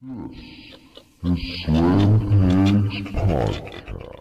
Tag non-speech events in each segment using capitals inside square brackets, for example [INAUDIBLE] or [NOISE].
This is Slam Pigs Podcast.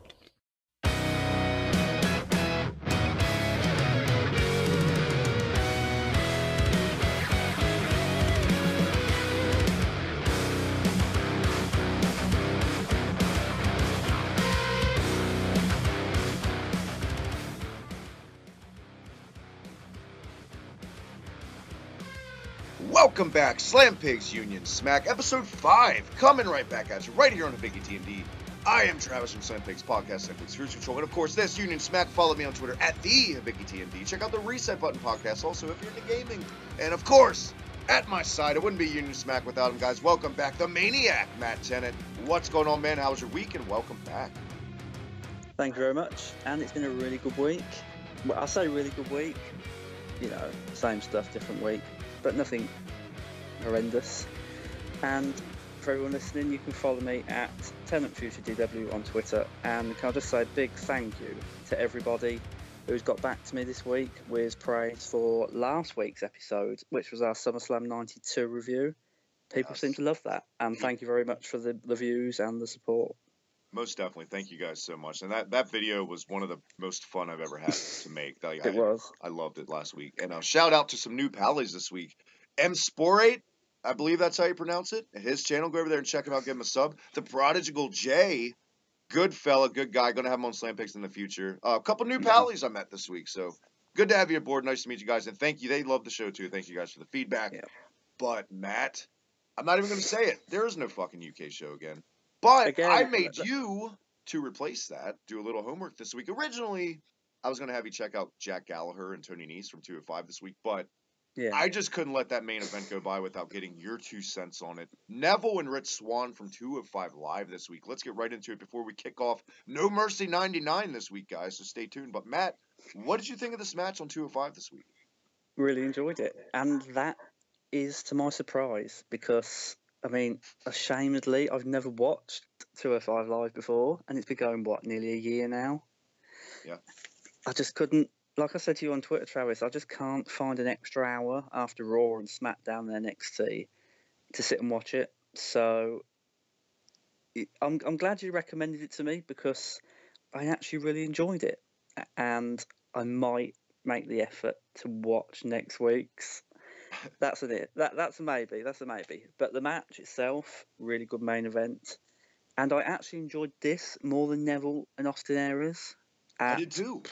Welcome back, Slam Pigs Union Smack, episode 5, coming right back at you, right here on the Hibiki TMD. I am Travis from Slam Pigs Podcast, Slam Pigs Cruise Control, and of course, this Union Smack. Follow me on Twitter at the Hibiki TMD. Check out the Reset Button Podcast, also, if you're into gaming. And of course, at my side, it wouldn't be Union Smack without him, guys. Welcome back, the Maniac, Matt Tennant. What's going on, man? How was your week? And welcome back. Thank you very much. And it's been a really good week. Well, I'll say really good week. You know, same stuff, different week, but nothing horrendous. And for everyone listening, you can follow me at Tennant Future DW on Twitter. And can I just say a big thank you to everybody who's got back to me this week with praise for last week's episode, which was our SummerSlam 92 review. People Yes. seem to love that. And thank you very much for the, the views and the support. Most definitely. Thank you guys so much. And that, that video was one of the most fun I've ever had to make. [LAUGHS] Like, It I, was. I loved it last week. And uh, shout out to some new pallies this week. M Sporate, I believe that's how you pronounce it. His channel, go over there and check him out. Give him a sub. The Prodigal J, good fella, good guy. Going to have him on Slam Pigs in the future. Uh, a couple new pallies I met this week. So good to have you aboard. Nice to meet you guys. And thank you. They love the show too. Thank you guys for the feedback. Yeah. But Matt, I'm not even going to say it. There is no fucking UK show again. But Again, I made you to replace that. Do a little homework this week. Originally, I was going to have you check out Jack Gallagher and Tony Nese from 205 this week, but Yeah. I just couldn't let that main event go by without getting your two cents on it. Neville and Rich Swann from 2 of 5 Live this week. Let's get right into it before we kick off No Mercy 99 this week, guys, so stay tuned. But Matt, what did you think of this match on 2 of 5 this week? really enjoyed it. And that is to my surprise because, I mean, ashamedly, I've never watched 205 Live before, and it's been going, what, nearly a year now? Yeah. I just couldn't, like I said to you on Twitter, Travis, I just can't find an extra hour after Raw and SmackDown and NXT to sit and watch it. So I'm, I'm glad you recommended it to me because I actually really enjoyed it. And I might make the effort to watch next week's. That's an it. That that's a maybe. That's a maybe. But the match itself, really good main event, and I actually enjoyed this more than Neville and Austin Aries I at did too.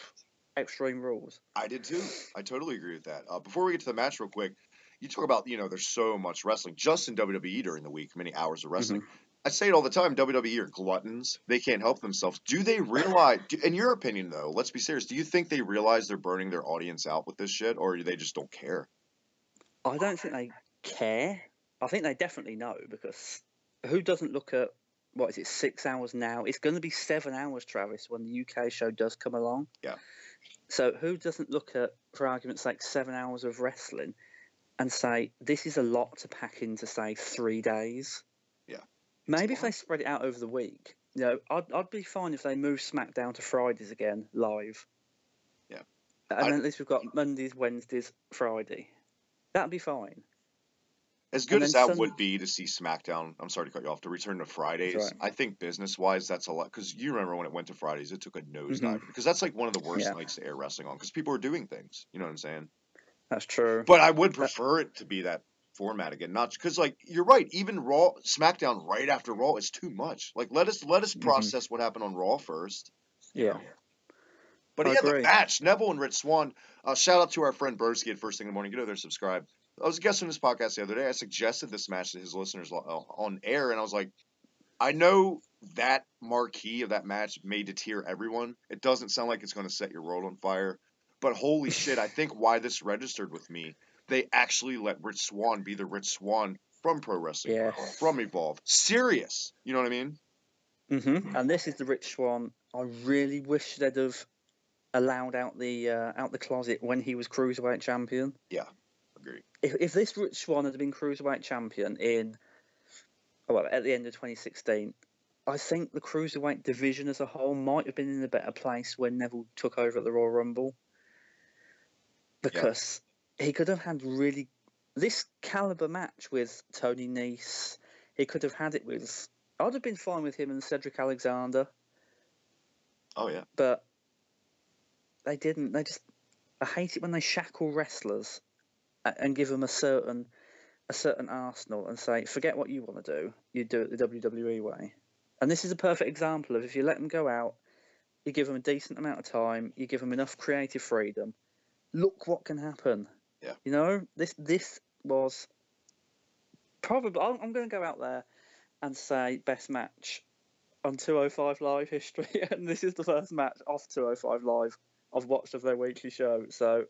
Extreme Rules. I did too. I totally agree with that. Uh, before we get to the match, real quick, you talk about you know there's so much wrestling just in WWE during the week, many hours of wrestling. I say it all the time. WWE are gluttons. They can't help themselves. Do they realize? do- in your opinion, though, let's be serious. Do you think they realize they're burning their audience out with this shit, or do they just don't care? I don't think they care. I think they definitely know because who doesn't look at what is it six hours now? It's going to be seven hours, Travis, when the UK show does come along. Yeah. So who doesn't look at, for argument's sake, seven hours of wrestling and say this is a lot to pack into say three days? Yeah. Maybe if they spread it out over the week, you know, I'd I'd be fine if they move SmackDown to Fridays again live. Yeah. And I- then at least we've got Mondays, Wednesdays, Friday. That'd be fine. As good as that some- would be to see SmackDown, I'm sorry to cut you off, to return to Fridays, right. I think business wise, that's a lot. Because you remember when it went to Fridays, it took a nosedive. Mhm. Because that's like one of the worst Yeah. nights to air wrestling on. Because people are doing things. You know what I'm saying? That's true. But I would prefer it to be that format again. Not because like you're right. Even Raw, SmackDown right after Raw is too much. Like let us let us Mhm. process what happened on Raw first. you yeah. know? But I yeah, the agree. match, Neville and Rich Swann. Uh, shout out to our friend Broski at First Thing in the Morning. Get over there, subscribe. I was a guest on this podcast the other day. I suggested this match to his listeners uh, on air, and I was like, I know that marquee of that match may deter everyone. It doesn't sound like it's going to set your world on fire. But holy [LAUGHS] shit, I think why this registered with me, they actually let Rich Swann be the Rich Swann from Pro Wrestling, Yeah. From Evolve. Serious. You know what I mean? Mm-hmm. And this is the Rich Swann. I really wish they'd have allowed out the uh, out the closet when he was cruiserweight champion. Agree. If if this Rich Swann had been cruiserweight champion in oh, well at the end of 2016, I think the cruiserweight division as a whole might have been in a better place when Neville took over at the Royal Rumble. Because he could have had really this caliber match with Tony Nese, He could have had it with. I'd have been fine with him and Cedric Alexander, Oh yeah. but they didn't. They just. I hate it when they shackle wrestlers and give them a certain a certain arsenal and say, forget what you want to do, you do it the WWE way. And this is a perfect example of if you let them go out, you give them a decent amount of time, you give them enough creative freedom. Look what can happen. Yeah. You know, this this was probably. I'm, I'm going to go out there and say best match on 205 Live history, [LAUGHS] and this is the first match off 205 Live I've watched of their weekly show. So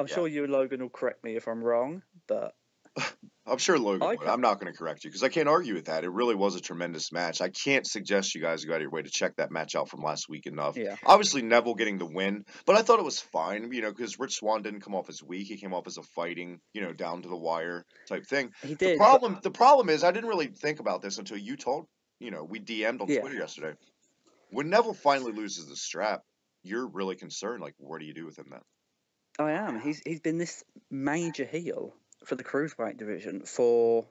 I'm Yeah. sure you and Logan will correct me if I'm wrong, but [LAUGHS] I'm sure Logan would. I'm not going to correct you because I can't argue with that. It really was a tremendous match. I can't suggest you guys go out of your way to check that match out from last week enough. yeah, Obviously, Neville getting the win, but I thought it was fine, you know, because Rich Swann didn't come off as weak. He came off as a fighting, you know, down to the wire type thing. he The did. but- problem, the problem is, I didn't really think about this until you told, you know, we DM'd on Yeah. Twitter yesterday. When Neville finally loses the strap, you're really concerned. Like, what do you do with him then? I am. He's he's been this major heel for the cruiserweight division for.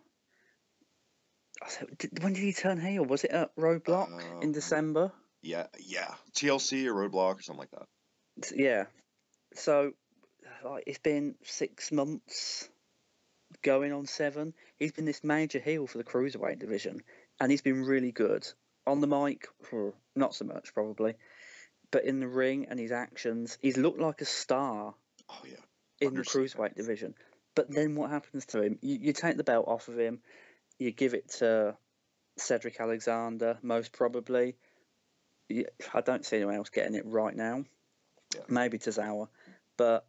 I said- did- When did he turn heel? Was it at Roadblock in Um, December? Yeah, yeah, TLC or Roadblock or something like that. Yeah. So, like, it's been six months, going on seven. He's been this major heel for the cruiserweight division, and he's been really good on the mic. Not so much probably, but in the ring and his actions, he's looked like a star Oh yeah. in the cruiserweight division. But then what happens to him? You, you take the belt off of him, you give it to Cedric Alexander, most probably. I don't see anyone else getting it right now. Yeah. Maybe Tozawa. But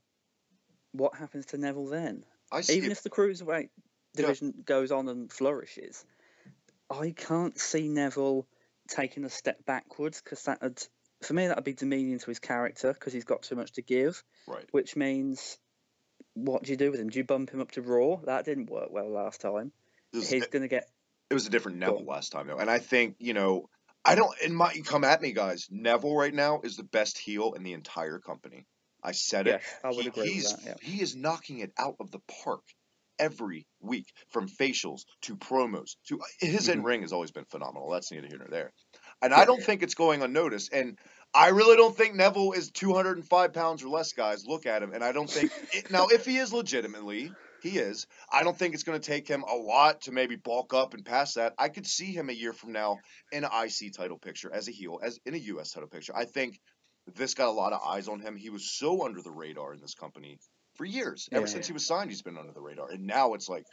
what happens to Neville then? Even if the cruiserweight division goes on and flourishes, I can't see Neville taking a step backwards because that would, for me, that would be demeaning to his character because he's got too much to give right. which means what do you do with him? Do you bump him up to Raw? That didn't work well last time. Was, He's going to get. it was a different Neville last time though, and I think you know. I don't. In my, come at me, guys. Neville right now is the best heel in the entire company. I said it. Yes, I would He- agree he's, with that. Yeah. He is knocking it out of the park every week, from facials to promos to his Mhm. in ring has always been phenomenal. That's neither here nor there, and I don't think it's going unnoticed. And I really don't think Neville is 205 pounds or less, guys. Look at him, and I don't think it, now if he is legitimately. He is. I don't think it's going to take him a lot to maybe bulk up and pass that. I could see him a year from now in an IC title picture as a heel, as in a US title picture. I think this got a lot of eyes on him. He was so under the radar in this company for years. Ever Yeah. since he was signed, he's been under the radar. And now it's like,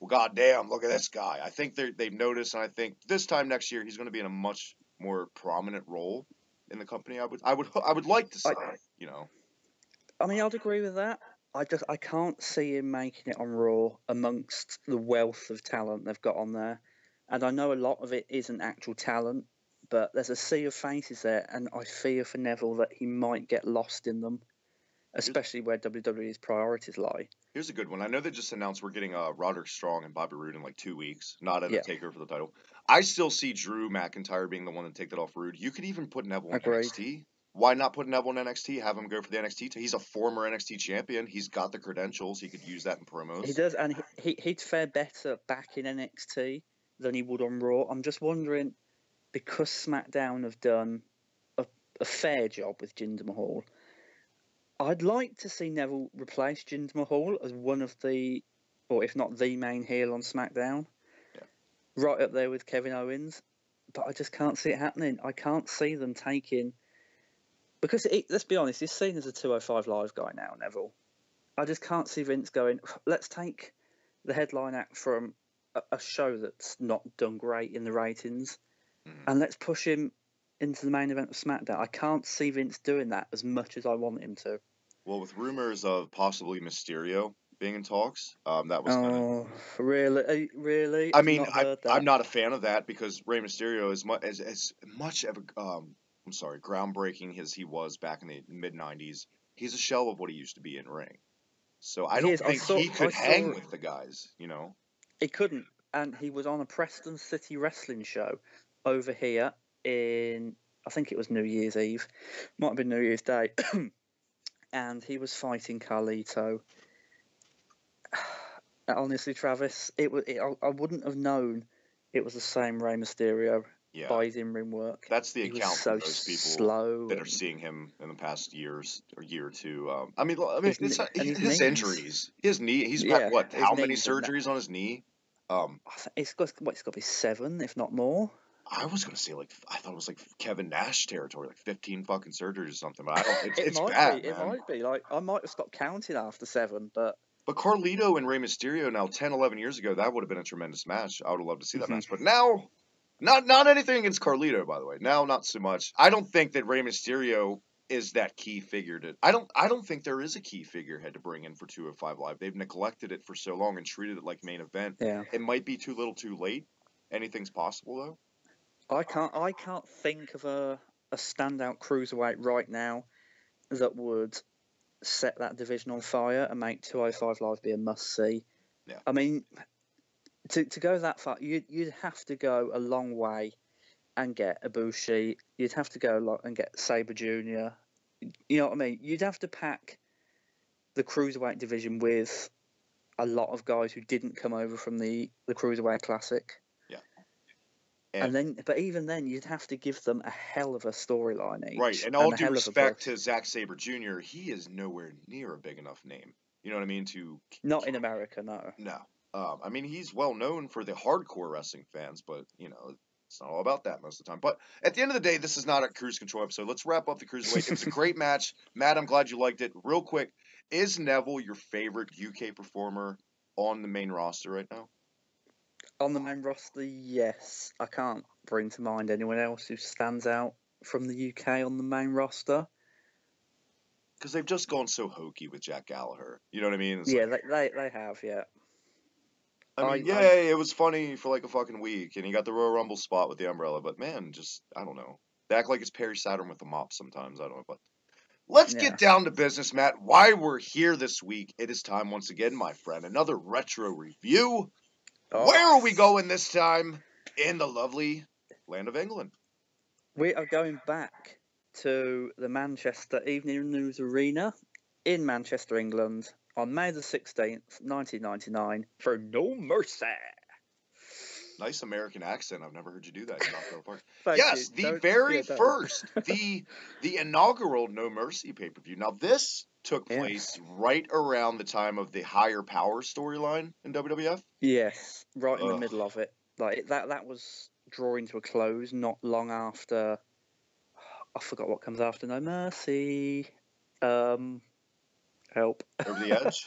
well, goddamn, look at this guy. I think they've noticed, and I think this time next year he's going to be in a much more prominent role in the company. I would, I would, I would like to say, I- you know, I mean, I'd agree with that. I just I can't see him making it on Raw amongst the wealth of talent they've got on there, and I know a lot of it isn't actual talent, but there's a sea of faces there, and I fear for Neville that he might get lost in them, especially where WWE's priorities lie. Here's a good one. I know they just announced we're getting uh, Roderick Strong and Bobby Roode in like two weeks, not in Yeah. a takeover for the title. I still see Drew McIntyre being the one to take that off Roode. You could even put Neville in Agreed. NXT. Why not put Neville in NXT? Have him go for the NXT. t- He's a former NXT champion. He's got the credentials. He could use that in promos. He does, and he, he he'd fare better back in NXT than he would on Raw. I'm just wondering because SmackDown have done a, a fair job with Jinder Mahal. I'd like to see Neville replace Jinder Mahal as one of the, or if not the main heel on SmackDown. Right up there with Kevin Owens. But I just can't see it happening. I can't see them taking because it, let's be honest, he's seen as a 205 live guy now, Neville. I just can't see Vince going, let's take the headline act from a, a show that's not done great in the ratings Mhm. and let's push him into the main event of SmackDown. I can't see Vince doing that as much as I want him to. Well, with rumors of possibly Mysterio being in talks, um, that was. kinda- Oh, really? Really? I mean, not I. I'm not a fan of that because Rey Mysterio is much as, as much of a um, I'm sorry, groundbreaking as he was back in the mid '90s. He's a shell of what he used to be in ring. So I He don't is. I think saw- he could saw- hang with the guys. You know. He couldn't, and he was on a Preston City wrestling show over here in I think it was New Year's Eve, might have been New Year's Day, [CLEARS THROAT] and he was fighting Carlito. Honestly, Travis, it was. It, I, I wouldn't have known it was the same Rey Mysterio Yeah, by his in-ring work. that's the He account so those people slow. that are seeing him in the past years or year or two. Um, I mean, I mean, His it's his, his injuries, his knee. He's Yeah, had what? How many knees and that- surgeries on his knee? Um, it's got what, it's got to be seven, if not more. I was gonna say like I thought it was like Kevin Nash territory, like fifteen fucking surgeries or something. But I don't. It's, it it's might bad, be. It might be. Like I might have stopped counting after seven, but But Carlito and Rey Mysterio now 10, 11 years ago, that would have been a tremendous match. I would have loved to see that Mhm. match. But now, not not anything against Carlito, by the way. Now, not so much. I don't think that Rey Mysterio is that key figure to. I don't. I don't think there is a key figurehead to bring in for 205 Live. They've neglected it for so long and treated it like main event. yeah, It might be too little, too late. Anything's possible though. I can't. I can't think of a a standout cruiserweight right now that would set that division on fire and make 205 Live be a must see. Yeah. I mean, to to go that far, you'd you'd have to go a long way and get Ibushi. You'd have to go a lot and get Sabre Junior. You know what I mean? You'd have to pack the cruiserweight division with a lot of guys who didn't come over from the the cruiserweight classic. And- And then, but even then, you'd have to give them a hell of a storyline. Right, and all a due hell of a respect to Zack Sabre Jr., he is nowhere near a big enough name. You know what I mean? To Not in America, no. No. Um, I mean, he's well known for the hardcore wrestling fans, but, you know, it's not all about that most of the time. But at the end of the day, this is not a cruise control episode. Let's wrap up the cruiserweight. It was a [LAUGHS] great match. Matt, I'm glad you liked it. Real quick, is Neville your favorite UK performer on the main roster right now? On the main roster, yes. I can't bring to mind anyone else who stands out from the UK on the main roster. Because they've just gone so hokey with Jack Gallagher. You know what I mean? It's yeah, like- they, they they have, yeah. I mean, I- I- it was funny for like a fucking week, and he got the Royal Rumble spot with the umbrella. But man, just I don't know. They act like it's Perry Saturn with the mop sometimes. I don't know, but let's Yeah. get down to business, Matt. Why we're here this week? It is time once again, my friend, another retro review. Oh, Where are we going this time? In the lovely land of England. We are going back to the Manchester Evening News Arena in Manchester, England on May the 16th, 1999 for No Mercy. Nice American accent. I've never heard you do that. You knocked it out of the park. [LAUGHS] Yes, you. the Don't- very yeah, first, [LAUGHS] the the inaugural No Mercy pay per view. Now this took Yes. place right around the time of the Higher Power storyline in WWF. Yes, right in the middle of it. Like that that was drawing to a close not long after I forgot what comes after No Mercy. Um help. Over the Edge.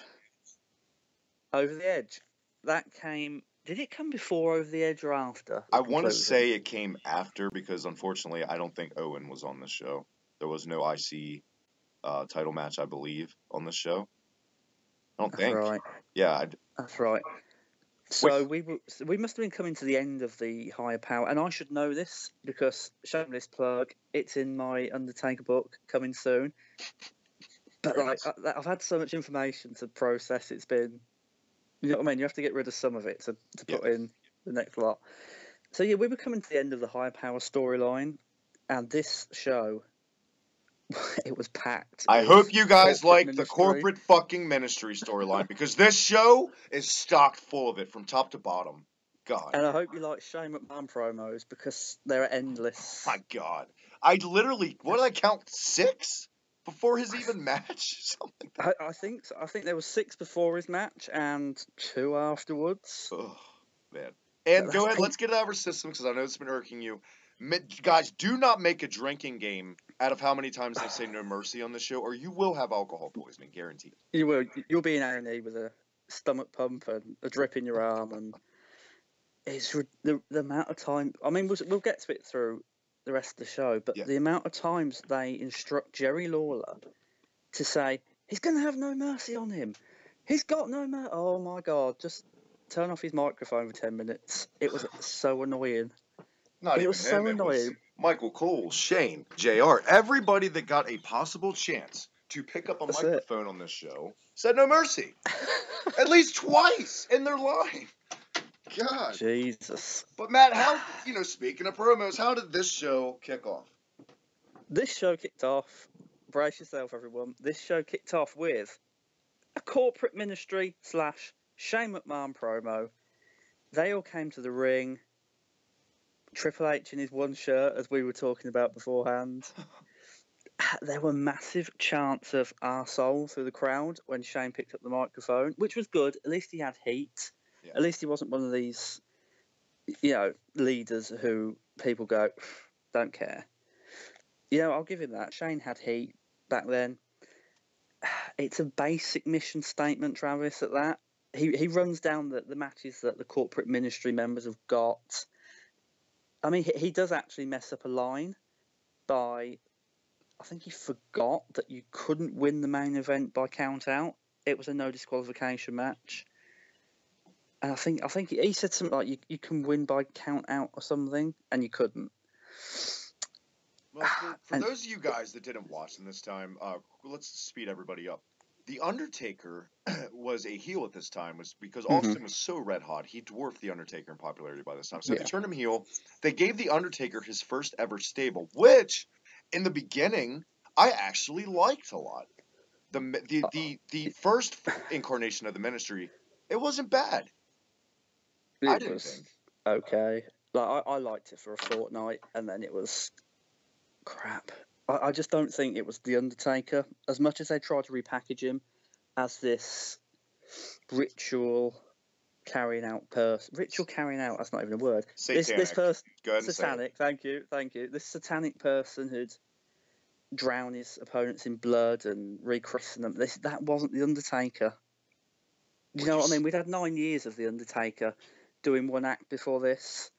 [LAUGHS] Over the Edge. That came did it come before Over the Edge or after? I want to say it came after because unfortunately I don't think Owen was on the show. There was no IC uh, title match, I believe, on this show. I don't That's think. right. Yeah, I, That's right. So we were, so we must have been coming to the end of the higher power, and I should know this because shameless plug. It's in my Undertaker book coming soon. But like. I, I've had so much information to process. It's been, you know what I mean. You have to get rid of some of it to to Yeah. put in the next lot. So yeah, we were coming to the end of the higher power storyline, and this show, [LAUGHS] it was packed. I with hope you guys like the corporate fucking ministry storyline because this show is stocked full of it from top to bottom. God. And I hope you like Shane McMahon promos because they're endless. Oh my God. I literally, what did I count? Six? Before his even match? [LAUGHS] Something. I, I think. I think there was six before his match and two afterwards. Oh, man. And go ahead, let's get it out of our system because I know it's been irking you. Guys, do not make a drinking game out of how many times they say no mercy on the show, or you will have alcohol poisoning, guaranteed. You will. You'll be in agony with a stomach pump and a drip in your arm, and it's the the amount of time. I mean, we'll, we'll get to it through the rest of the show, but Yeah. the amount of times they instruct Jerry Lawler to say he's going to have no mercy on him. He's got no mercy. Oh my God! Just turn off his microphone for ten minutes. It was so annoying. Not It was so him, it was annoying. Michael Cole, Shane, JR, everybody that got a possible chance to pick up a That's it. microphone on this show said no mercy. [LAUGHS] At least twice in their life. God. Jesus. But Matt, how you know, speaking of promos, how did this show kick off? This show kicked off. Brace yourself, everyone. This show kicked off with a corporate ministry slash Shane McMahon promo. They all came to the ring. Triple H in his one shirt, as we were talking about beforehand. [LAUGHS] there were massive chants of arsehole through the crowd when Shane picked up the microphone, which was good. At least he had heat. Yeah. At least he wasn't one of these, you know, leaders who people go, don't care. You know, I'll give him that. Shane had heat back then. [SIGHS] It's a basic mission statement, Travis, at that. He, he runs down the, the matches that the corporate ministry members have got. I mean, he, he does actually mess up a line by I think he forgot that you couldn't win the main event by count out. It was a no disqualification match. And I think I think he said something like you, you can win by count out or something, and you couldn't. Well, for, for [SIGHS] And- those of you guys that didn't watch them this time, uh, let's speed everybody up. The Undertaker [CLEARS THROAT] was a heel at this time, was because Mhm. Austin was so red hot. He dwarfed the Undertaker in popularity by this time. So Yeah. they turned him heel. They gave the Undertaker his first ever stable, which in the beginning I actually liked a lot. The the the, the first incarnation of the Ministry, it wasn't bad. It I didn't was think. okay. Like I, I liked it for a fortnight, and then it was crap. I, I just don't think it was the Undertaker. As much as they tried to repackage him as this ritual carrying out person, ritual carrying out. That's not even a word. This Satanic. this person. Ahead and satanic. Thank you, thank you. This satanic person who'd drown his opponents in blood and rechristen them. This that wasn't the Undertaker. You know what i mean? We'd had nine years of the Undertaker doing one act before this,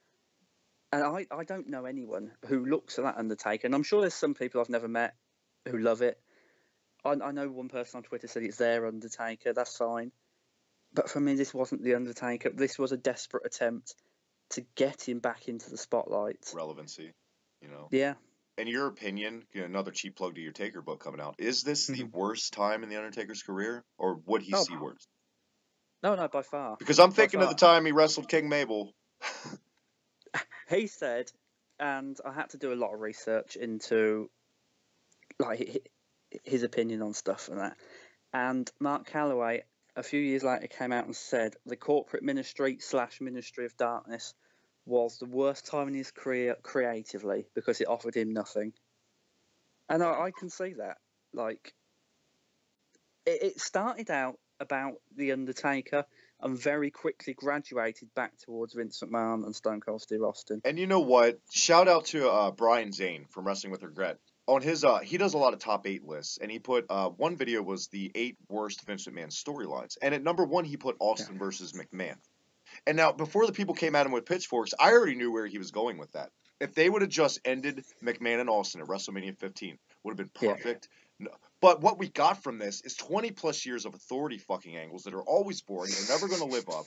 and I I don't know anyone who looks at that Undertaker, and I'm sure there's some people I've never met who love it. I, I know one person on Twitter said it's their Undertaker. That's fine, but for me, this wasn't the Undertaker. This was a desperate attempt to get him back into the spotlight. Relevancy, you know. Yeah. in your opinion, you know, another cheap plug to your Taker book coming out, is this the Mhm. worst time in the Undertaker's career, or would he Oh. see worse? No, no, by far. Because I'm By thinking of the time he wrestled King Mabel. [LAUGHS] He said, and I had to do a lot of research into like his opinion on stuff and that. And Mark Calaway, a few years later, came out and said the corporate ministry slash Ministry of Darkness was the worst time in his career creatively because it offered him nothing. And I, I can see that. Like, it, it started out about The Undertaker and very quickly graduated back towards Vince McMahon and Stone Cold Steve Austin. And you know what? Shout out to uh, Brian Zane from Wrestling with Regret. On his, uh, he does a lot of top eight lists, and he put uh, one video was the eight worst Vince McMahon storylines, and at number one he put Austin versus McMahon. And now, before the people came at him with pitchforks, I already knew where he was going with that. If they would have just ended McMahon and Austin at WrestleMania 15, would have been Yeah. No, but what we got from this is 20 plus years of authority fucking angles that are always boring. They're never going to live up.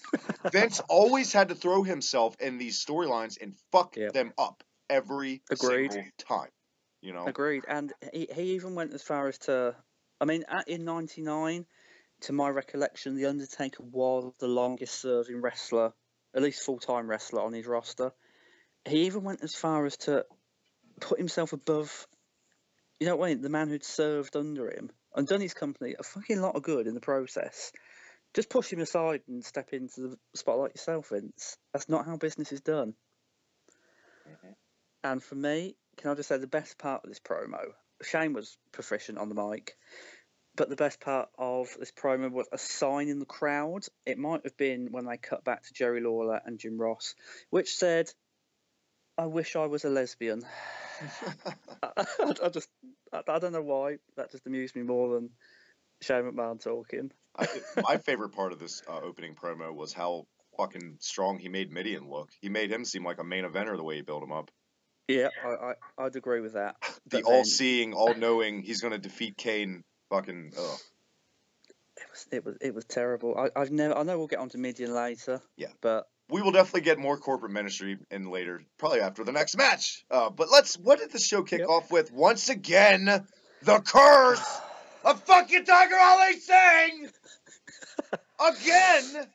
Vince [LAUGHS] always had to throw himself in these storylines and fuck Yep. them up every Agreed. single time. You know, Agreed, and he, he even went as far as to, I mean, at, in '99, to my recollection, the Undertaker was the longest-serving wrestler, at least full-time wrestler on his roster. He even went as far as to put himself above, you know what I mean, the man who'd served under him and done his company a fucking lot of good in the process. Just push him aside and step into the spotlight yourself, Vince. That's not how business is done. And for me, can I just say the best part of this promo? Shane was proficient on the mic, but the best part of this promo was a sign in the crowd. It might have been when they cut back to Jerry Lawler and Jim Ross, which said, "I wish I was a lesbian." [LAUGHS] [LAUGHS] I, I just, I, I don't know why. That just amused me more than Shane McMahon talking. I, my favorite part of this uh, opening promo was how fucking strong he made Mideon look. He made him seem like a main eventer the way he built him up. Yeah, I, I, I'd agree with that. The all-seeing, all-knowing, he's gonna defeat Kane. Fucking, ugh. It was, it was, it was terrible. I, I've never. I know we'll get onto Mideon later. Yeah. But We will definitely get more corporate ministry in later, probably after the next match. Uh, but let's. What did the show kick Yep. off with? Once again, the curse of fucking Tiger Ali Singh [LAUGHS] again.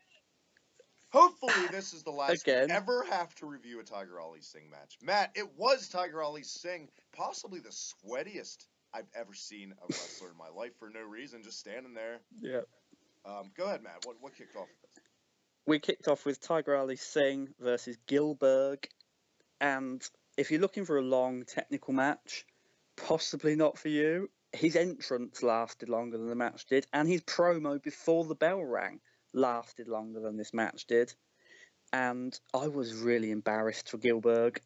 Hopefully, this is the last Again. ever have to review a Tiger Ali Singh match. Matt, it was Tiger Ali Singh, possibly the sweatiest I've ever seen a wrestler in my life for no reason, just standing there. [LAUGHS] yeah. Um, go ahead, Matt. What what kicked off? We kicked off with Tiger Ali Singh versus Gilberg, and if you're looking for a long technical match, possibly not for you. His entrance lasted longer than the match did, and his promo before the bell rang lasted longer than this match did. And I was really embarrassed for Gilberg.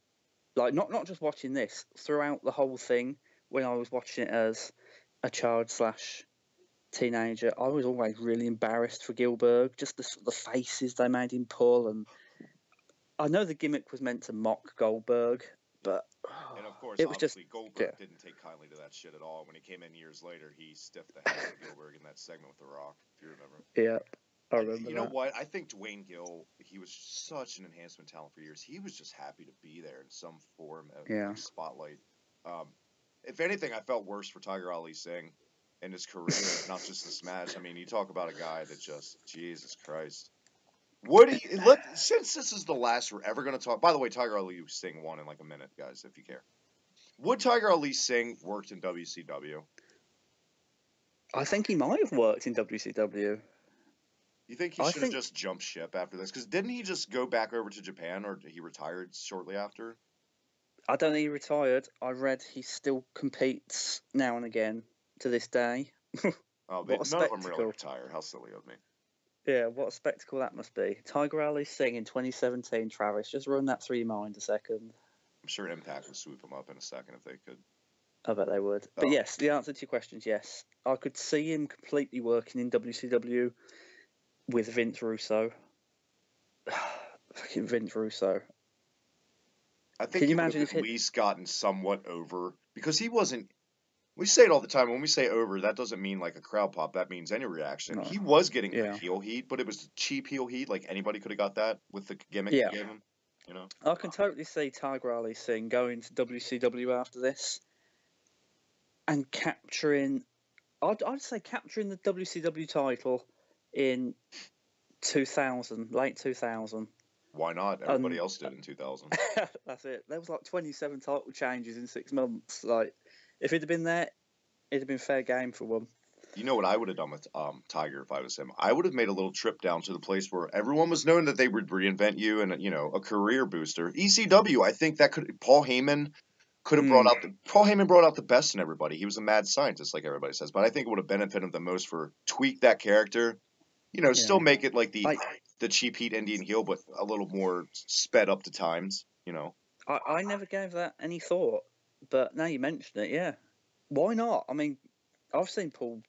Like not not just watching this, throughout the whole thing, when I was watching it as a child slash teenager, I was always really embarrassed for Gilberg. Just the the faces they made him pull, and I know the gimmick was meant to mock Goldberg, but And of course, it was just Goldberg yeah. didn't take kindly to that shit at all. When he came in years later, he stiffed the head of Gilberg in that segment with The Rock, if you remember. yeah, I remember you know that. what? I think Duane Gill, he was such an enhancement talent for years. He was just happy to be there in some form of Yeah. spotlight. Um, if anything, I felt worse for Tiger Ali Singh in his career, not just this match. I mean, you talk about a guy that just, Jesus Christ. What do you, let, since this is the last we're ever going to talk, by the way, Tiger Ali Singh won in like a minute, guys, if you care. Would Tiger Ali Singh worked in WCW? I think he might have worked in WCW. You think he should have think- just jumped ship after this? Because didn't he just go back over to Japan, or he retired shortly after? I don't think he retired. I read he still competes now and again to this day. [LAUGHS] Oh, they, What a none of them really spectacle. retire. How silly of me. Yeah, what a spectacle that must be. Tiger Ali Singh in 2017, Travis. Just run that through your mind a second. I'm sure Impact would swoop him up in a second if they could. I bet they would. But Oh. yes, the answer to your question is yes. I could see him completely working in WCW with Vince Russo. [SIGHS] Fucking Vince Russo. I think Can you he would imagine if at least gotten somewhat over because he wasn't. We say it all the time. When we say over, that doesn't mean like a crowd pop. That means any reaction. No. He was getting Yeah. heel heat, but it was cheap heel heat. Like anybody could have got that with the gimmick Yeah. him. You know. I can totally see Tiger Ali Singh going to WCW after this and capturing, I'd, I'd say capturing the WCW title in 2000, late 2000. Why not? Everybody Um, else did in 2000. [LAUGHS] That's it. There was like 27 title changes in six months. Like, if it'd have been there, it'd have been fair game for one. You know what I would have done with um, Tiger if I was him? I would have made a little trip down to the place where everyone was knowing that they would reinvent you and you know a career booster. ECW, I think that could Paul Heyman could have brought Hmm. out the Paul Heyman brought out the best in everybody. He was a mad scientist, like everybody says. But I think it would have benefited him the most for tweak that character. You know, still make it like the I- the cheap heat Indian heel, but a little more sped up to times. You know, I, I never gave that any thought, but now you mention it, yeah. Why not? I mean, I've seen Paul,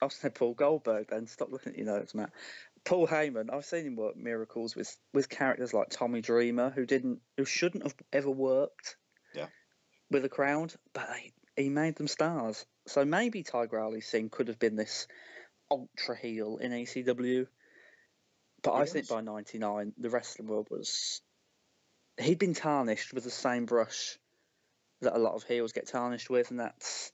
I've seen Paul Goldberg. Then stop looking at your notes, Matt. Paul Heyman, I've seen him work miracles with with characters like Tommy Dreamer, who didn't, who shouldn't have ever worked. Yeah. With a crowd, but he, he made them stars. So maybe Tiger Ali Singh could have been this ultra heel in ECW. But I think by '99, the wrestling world was he'd been tarnished with the same brush that a lot of heels get tarnished with, and that's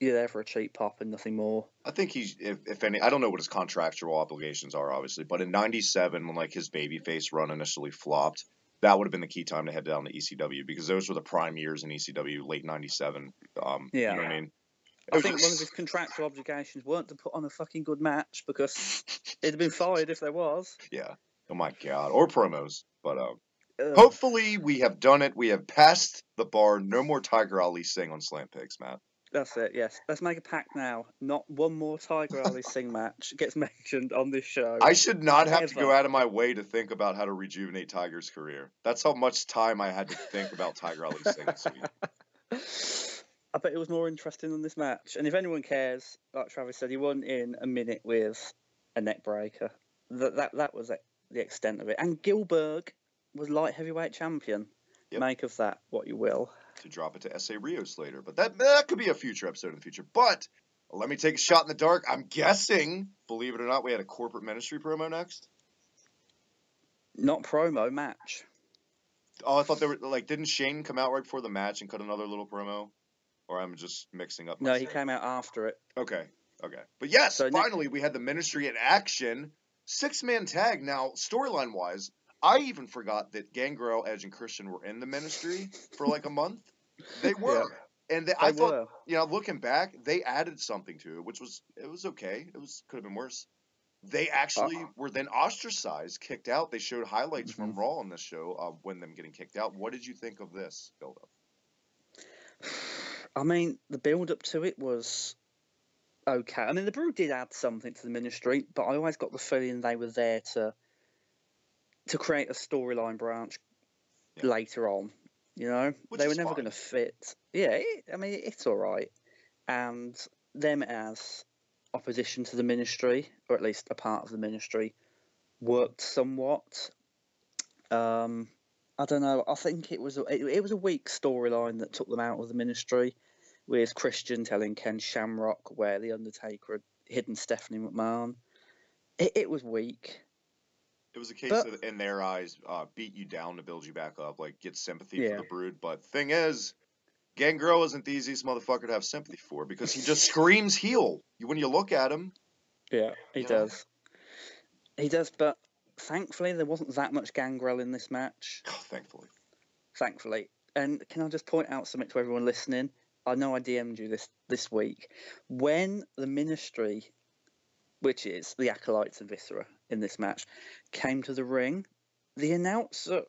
you're there for a cheap pop and nothing more. I think he's if, if any. I don't know what his contractual obligations are, obviously, but in '97, when like his babyface run initially flopped, that would have been the key time to head down to ECW because those were the prime years in ECW, late '97. Um, Yeah. you know what I mean. I think one of his contractual obligations weren't to put on a fucking good match because it'd have been fired if there was. yeah. Oh my god, or promos, but um, Ugh. hopefully we have done it. We have passed the bar. No more Tiger Ali Singh on Slam Pigs, Matt. That's it. Yes, let's make a pact now. Not one more Tiger Ali Singh match gets [LAUGHS] mentioned on this show. I should not have to go out of my way to think about how to rejuvenate Tiger's career. That's how much time I had to think about Tiger Ali Singh this week. [LAUGHS] I bet it was more interesting than this match. And if anyone cares, like Travis said, he won in a minute with a neck breaker. That that that was the extent of it. And Gilberg was light heavyweight champion. Yep. Make of that what you will. to drop it to Essa Rios later. But that that could be a future episode in the future. But let me take a shot in the dark. I'm guessing, believe it or not, we had a corporate ministry promo next. Not promo match. Oh, I thought they were like, didn't Shane come out right before the match and cut another little promo? Or I'm just mixing up. No, he came out after it. Okay, okay. But yes, So next- finally we had the ministry in action. Six man tag. Now, storyline wise, I even forgot that Gangrel, Edge, and Christian were in the ministry for like a month. They were. And they, I thought were. you know, looking back, they added something to it, which was it was okay. It was could have been worse. They actually Uh, were then ostracized, kicked out. They showed highlights from Mhm. Raw on this show of when them getting kicked out. What did you think of this build up? [SIGHS] I mean, the build up to it was okay. I mean, the Brood did add something to the ministry, but I always got the feeling they were there to to create a storyline branch Yeah. later on. You know, Which they were never going to fit. Yeah, it, I mean, it's all right. And them as opposition to the ministry, or at least a part of the ministry, worked somewhat. Um, I don't know. I think it was a, it, it was a weak storyline that took them out of the ministry, with Christian telling Ken Shamrock where the Undertaker had hidden Stephanie McMahon. It, it was weak. It was a case But- of, in their eyes, uh, beat you down to build you back up, like get sympathy Yeah. for the brood. But thing is, Gangrel isn't the easiest motherfucker to have sympathy for because he just screams heel. When you look at him, Yeah, he know? does. He does, but thankfully there wasn't that much Gangrel in this match. [SIGHS] oh, thankfully. Thankfully. And can I just point out something to everyone listening? I know I DM'd you this this week. When the ministry, which is the Acolytes and Viscera in this match, came to the ring, the announcer,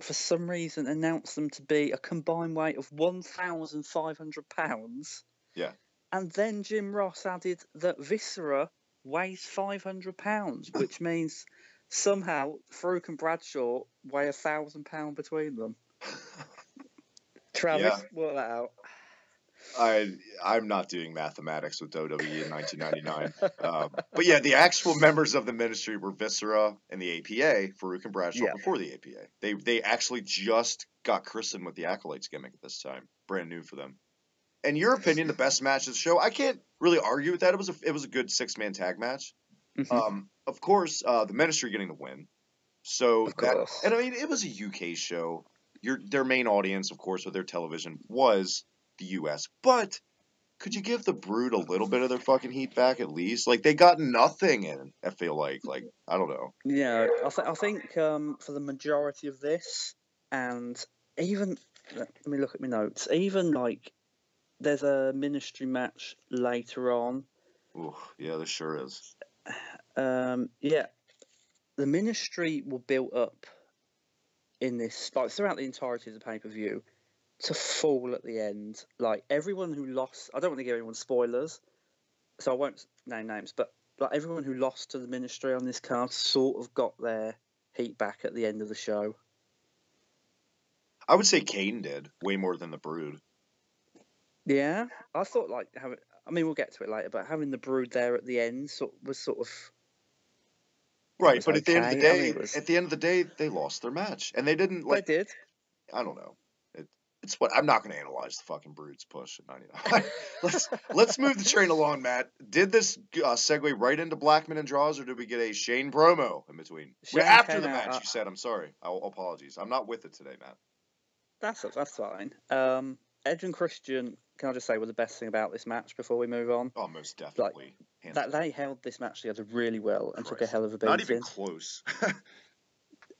for some reason, announced them to be a combined weight of 1,500 pounds. Yeah. And then Jim Ross added that Viscera weighs 500 pounds, [COUGHS] which means somehow Farouk and Bradshaw weigh a thousand pound between them. [LAUGHS] Travis, Yeah. work that out. I I'm not doing mathematics with WWE in 1999. um, but yeah, the actual members of the ministry were Viscera and the APA, Farouk and Bradshaw Yeah. before the APA. They they actually just got christened with the acolytes gimmick at this time, brand new for them. In your opinion, the best match of the show? I can't really argue with that. It was a it was a good six man tag match. Mhm. Um, of course, uh, the ministry getting the win. So that and I mean it was a UK show. Your their main audience, of course, with their television was the US. But could you give the Brood a little bit of their fucking heat back at least? Like they got nothing in. I feel like like I don't know. Yeah, I, th- I think um, for the majority of this, and even let me look at my notes. Even like there's a ministry match later on. Ooh, yeah, there sure is. Um, yeah, the ministry were built up in this like throughout the entirety of the pay per view to fall at the end. Like everyone who lost, I don't want to give anyone spoilers, so I won't name names, but like everyone who lost to the ministry on this card sort of got their heat back at the end of the show. I would say Kane did way more than the Brood. Yeah, I thought like having. I mean, we'll get to it later, but having the brood there at the end sort was sort of Right, but at the end of the okay. I mean, day, was- at the end of the day, they lost their match, and they didn't like. they did. I don't know. It, it's what I'm not going to analyze the fucking Brood's push at 99. [LAUGHS] let's let's move the train along, Matt. Did this uh, segue right into Blackman and draws, or did we get a Shane promo in between? Shane after the match, uh, you said. I'm sorry. i apologies. I'm not with it today, Matt. That's that's fine. Um, Edge and Christian, can I just say, were the best thing about this match before we move on? Oh, most definitely. Hands That they held this match together really well and took a hell of a beating. Not even close. [LAUGHS]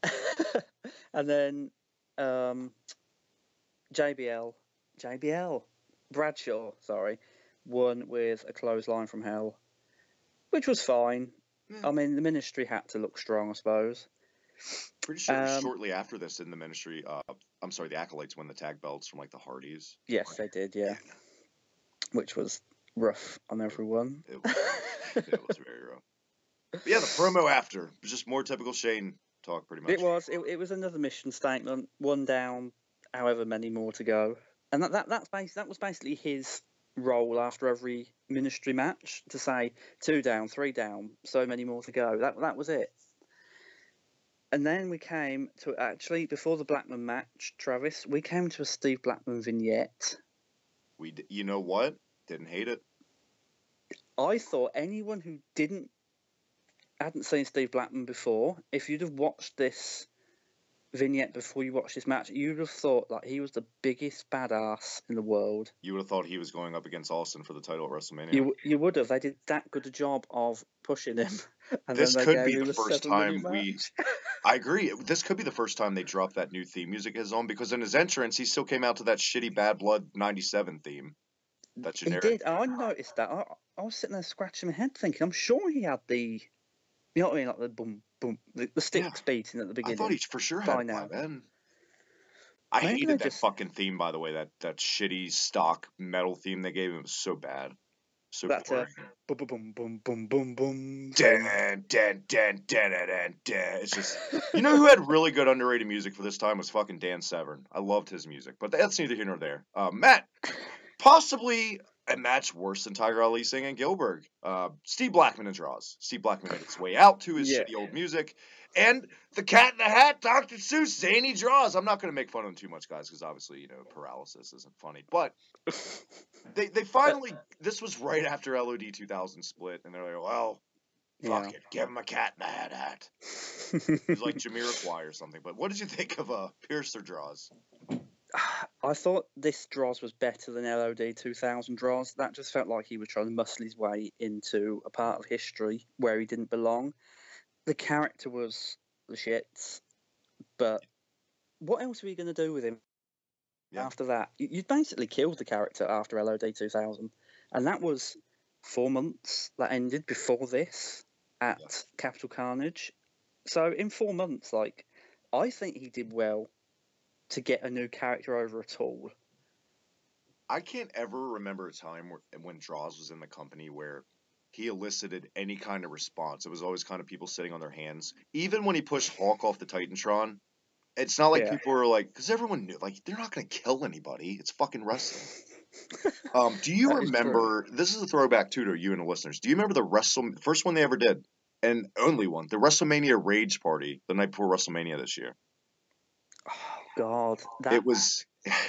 [LAUGHS] and then um, JBL, JBL, Bradshaw, sorry, won with a clothesline from hell, which was fine. Yeah. I mean, the ministry had to look strong, I suppose. Pretty sure Um, shortly after this in the ministry, uh, I'm sorry, the Acolytes won the tag belts from like the Hardys. Yes, they did, yeah. Which was rough on everyone. It was, it was very rough. But yeah, the promo after was just more typical Shane talk, pretty much. It was. It, it was another mission statement. One down, however many more to go, and that, that that's bas- that was basically his role after every ministry match to say two down, three down, so many more to go. That that was it. And then we came to actually before the Blackman match, Travis. We came to a Steve Blackman vignette. We, d- you know what? Didn't hate it. I thought anyone who didn't hadn't seen Steve Blackman before, if you'd have watched this vignette before you watched this match, you'd have thought like he was the biggest badass in the world. You would have thought he was going up against Austin for the title at WrestleMania. You you would have. They did that good a job of pushing him. [LAUGHS] And this could be the first time we. [LAUGHS] I agree. This could be the first time they dropped that new theme music his own because in his entrance he still came out to that shitty Bad Blood '97 theme. That He generic. did. Oh, I noticed that. I, I was sitting there scratching my head, thinking, I'm sure he had the You know what I mean? Like the boom, boom, the, the sticks beating at the beginning. I thought he for sure had by now. then. I Maybe hated they that fucking theme, by the way. That that shitty stock metal theme they gave him was so bad. So That, uh, boring. boom, boom, boom, boom, boom, boom. Dun, dun, dun, dun, dun, dun, dun. It's just you know who had really good underrated music for this time was fucking Dan Severn. I loved his music, but that's neither here nor there. Uh, Matt, possibly a match worse than Tiger Ali singing Gilberg. Uh, Steve Blackman and Droz. Steve Blackman made his way out to his Yeah. shitty old music, and the Cat in the Hat, Dr. Seuss, zany Droz. I'm not going to make fun of him too much, guys, because obviously you know paralysis isn't funny, but. [LAUGHS] They, they finally this was right after LOD 2000 split and they're like well Fuck Yeah. it, give him a cat in the hat hat. [LAUGHS] He's like Jamiroquai or something. But what did you think of uh, Piercer Droz? [SIGHS] I thought this Droz was better than LOD 2000 Droz. That just felt like he was trying to muscle his way into a part of history where he didn't belong. The character was the shits, but what else were you going to do with him Yeah. after that? You, you basically killed the character after LOD 2000, and that was four months that ended before this at Yeah. Capital Carnage. So in four months, like I think he did well to get a new character over at all. I can't ever remember a time where, when Droz was in the company where he elicited any kind of response. It was always kind of people sitting on their hands. Even when he pushed Hulk off the Titantron, it's not like Yeah. people were like, because everyone knew, like, they're not going to kill anybody. It's fucking wrestling. um, do you [LAUGHS] That is true. remember? This is a throwback too to you and the listeners. Do you remember the Wrestle first one they ever did, and only one, the WrestleMania Rage Party the night before WrestleMania this year? [SIGHS] [SIGHS] God, that it was.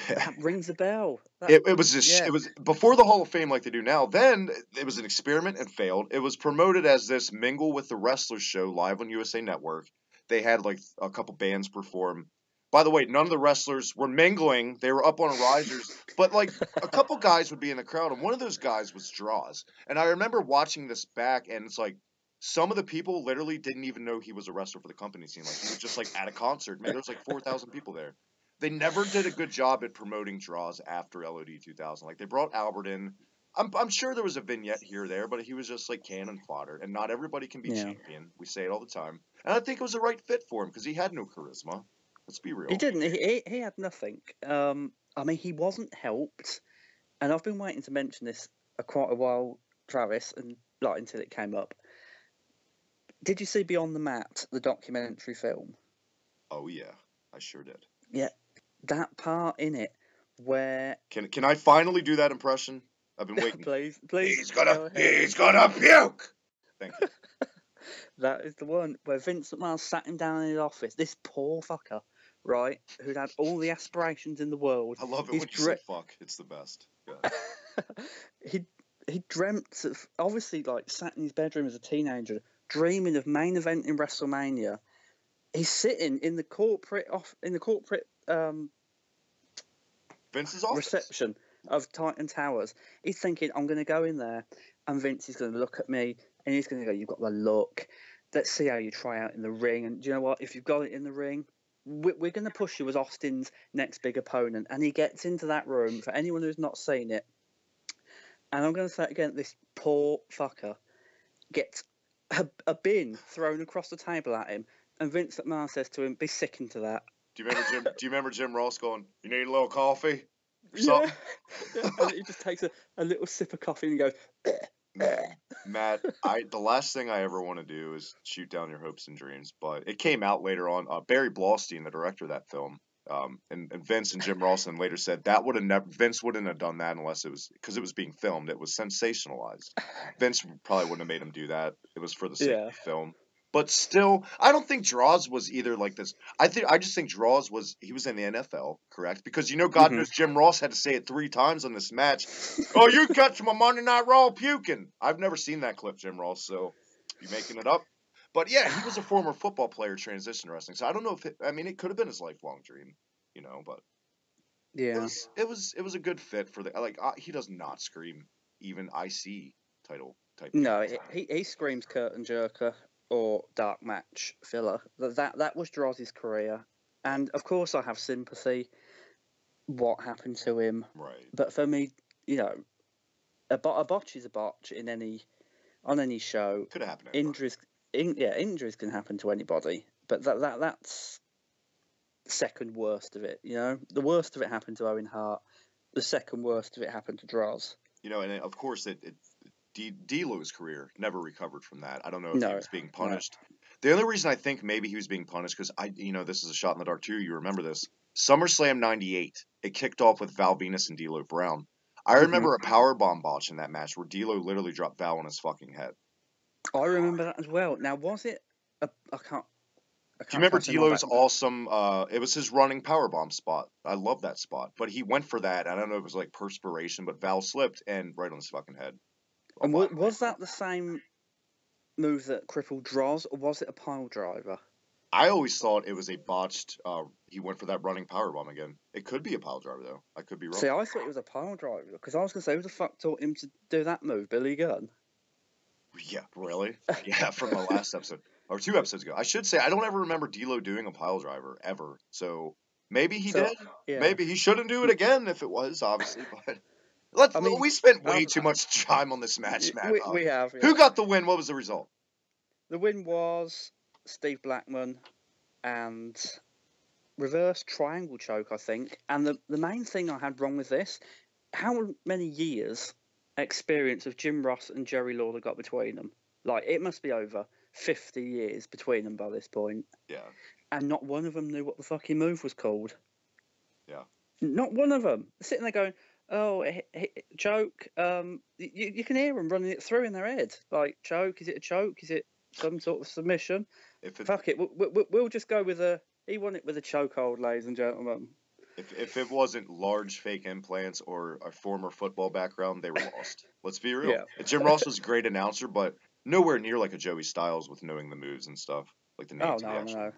that rings a bell. That, It, it was just Yeah. it was before the Hall of Fame like they do now. Then it was an experiment and failed. It was promoted as this mingle with the wrestlers show live on USA Network. They had like a couple bands perform. By the way, none of the wrestlers were mingling. They were up on risers, but like a couple guys would be in the crowd, and one of those guys was Droz. And I remember watching this back, and it's like some of the people literally didn't even know he was a wrestler for the company scene. Like he was just like at a concert. Man, there was like four thousand people there they never did a good job at promoting Droz after LOD 2000. Like they brought Albert in. I'm, I'm sure there was a vignette here or there, but he was just like cannon fodder, and not everybody can be Yeah. champion. We say it all the time, and I think it was the right fit for him because he had no charisma. Let's be real. he didn't. He, he he had nothing. Um, I mean, he wasn't helped, and I've been waiting to mention this a quite a while, Travis, and like until it came up. Did you see Beyond the Mat, the documentary film? Oh yeah, I sure did. Yeah, that part in it where Can can I finally do that impression? I've been [LAUGHS] waiting. please, please, he's gonna ahead. he's gonna puke. Thank you. [LAUGHS] That is the one where Vince McMahon sat him down in his office. This poor fucker, right, who'd had all the aspirations in the world. I love it He's when you dre- say fuck. It's the best. Yeah. [LAUGHS] he he dreamt of obviously like sat in his bedroom as a teenager, dreaming of main event in WrestleMania. He's sitting in the corporate off in the corporate um, Vince's office. reception of Titan Towers. He's thinking, I'm going to go in there, and Vince is going to look at me, and he's going to go, "You've got the look. Let's see how you try out in the ring." And do you know what? If you've got it in the ring, we- we're going to push you as Austin's next big opponent. And he gets into that room. For anyone who's not seen it, and I'm going to say it again, this poor fucker gets a, a bin thrown across the table at him, and Vince McMahon says to him, "Be sickened to that." Do you remember Jim? do you remember Jim Ross going? You need a little coffee? Yeah. Yeah, [LAUGHS] and he just takes a, a little sip of coffee and goes, [LAUGHS] Man, Matt, I the last thing I ever want to do is shoot down your hopes and dreams, but it came out later on. Uh, Barry Blaustein, the director of that film, um, and, and Vince and Jim Rawson later said that would have never Vince wouldn't have done that unless it was because it was being filmed. It was sensationalized. Vince probably wouldn't have made him do that. It was for the sake Yeah. of the film. But still, I don't think Droz was either like this. I think I just think Droz was he was in the NFL, correct? Because you know, God Mhm. knows Jim Ross had to say it three times on this match. oh, you catch my Monday Night Raw puking. I've never seen that clip, Jim Ross. So you making it up? But yeah, he was a [SIGHS] former football player, transition wrestling. So I don't know if it, I mean it could have been his lifelong dream, you know. But yeah, it was it was it was a good fit for the like. Uh, he does not scream even IC title type. No, he, he screams curtain jerker or dark match filler. That that, that was Droz's career, and of course I have sympathy. What happened to him? right. But for me, you know, a, bo- a botch is a botch in any on any show. Could have happened. Injuries in, yeah, injuries can happen to anybody, but that that that's second worst of it. You know, the worst of it happened to Owen Hart. The second worst of it happened to Droz. You know, and of course, it, it D- D'Lo's career never recovered from that. I don't know if he was being no. punished. The only reason I think maybe he was being punished because I, you know, this is a shot in the dark too. You remember this SummerSlam '98? It kicked off with Val Venis and D'Lo Brown. I Mhm. remember a power bomb botch in that match where D'Lo literally dropped Val on his fucking head. I remember that as well. Now, was it? A, I can't. I Do you remember D'Lo's awesome? Uh, it was his running power bomb spot. I love that spot, but he went for that. I don't know if it was like perspiration, but Val slipped and right on his fucking head. And wa- was that the same move that crippled Droz, or was it a pile driver? I always thought it was a botched. Uh, he went for that running power bomb again. It could be a pile driver though. I could be wrong. See, I thought it was a pile driver because I was to say, who the fuck taught him to do that move? Billy Gunn. Yeah, really? Yeah, from the last episode or two episodes ago. I should say I don't ever remember D'Lo doing a pile driver ever. So maybe he So, did. Yeah. Maybe he shouldn't do it again if it was obviously. [LAUGHS] But let's. I mean, we spent way um, too much time on this match, man. we, we have. yeah. Who got the win? What was the result? The win was Steve Blackman and reverse triangle choke, I think. And the, the main thing I had wrong with this, how many years experience of Jim Ross and Jerry Lawler got between them? Like, it must be over 50 years between them by this point. Yeah. And not one of them knew what the fucking move was called. Yeah. Not one of them. Sitting there going, oh, h- choke. Um, you, you can hear them running it through in their head. Like, choke, is it a choke? Is it some sort of submission? If it, Fuck it, we'll, we'll, we'll just go with a. He won it with a chokehold, ladies and gentlemen. If if it wasn't large fake implants or a former football background, they were lost. Let's be real. Yeah. Jim Ross was a great announcer, but nowhere near like a Joey Styles with knowing the moves and stuff, like the Oh names. of the no, action. no.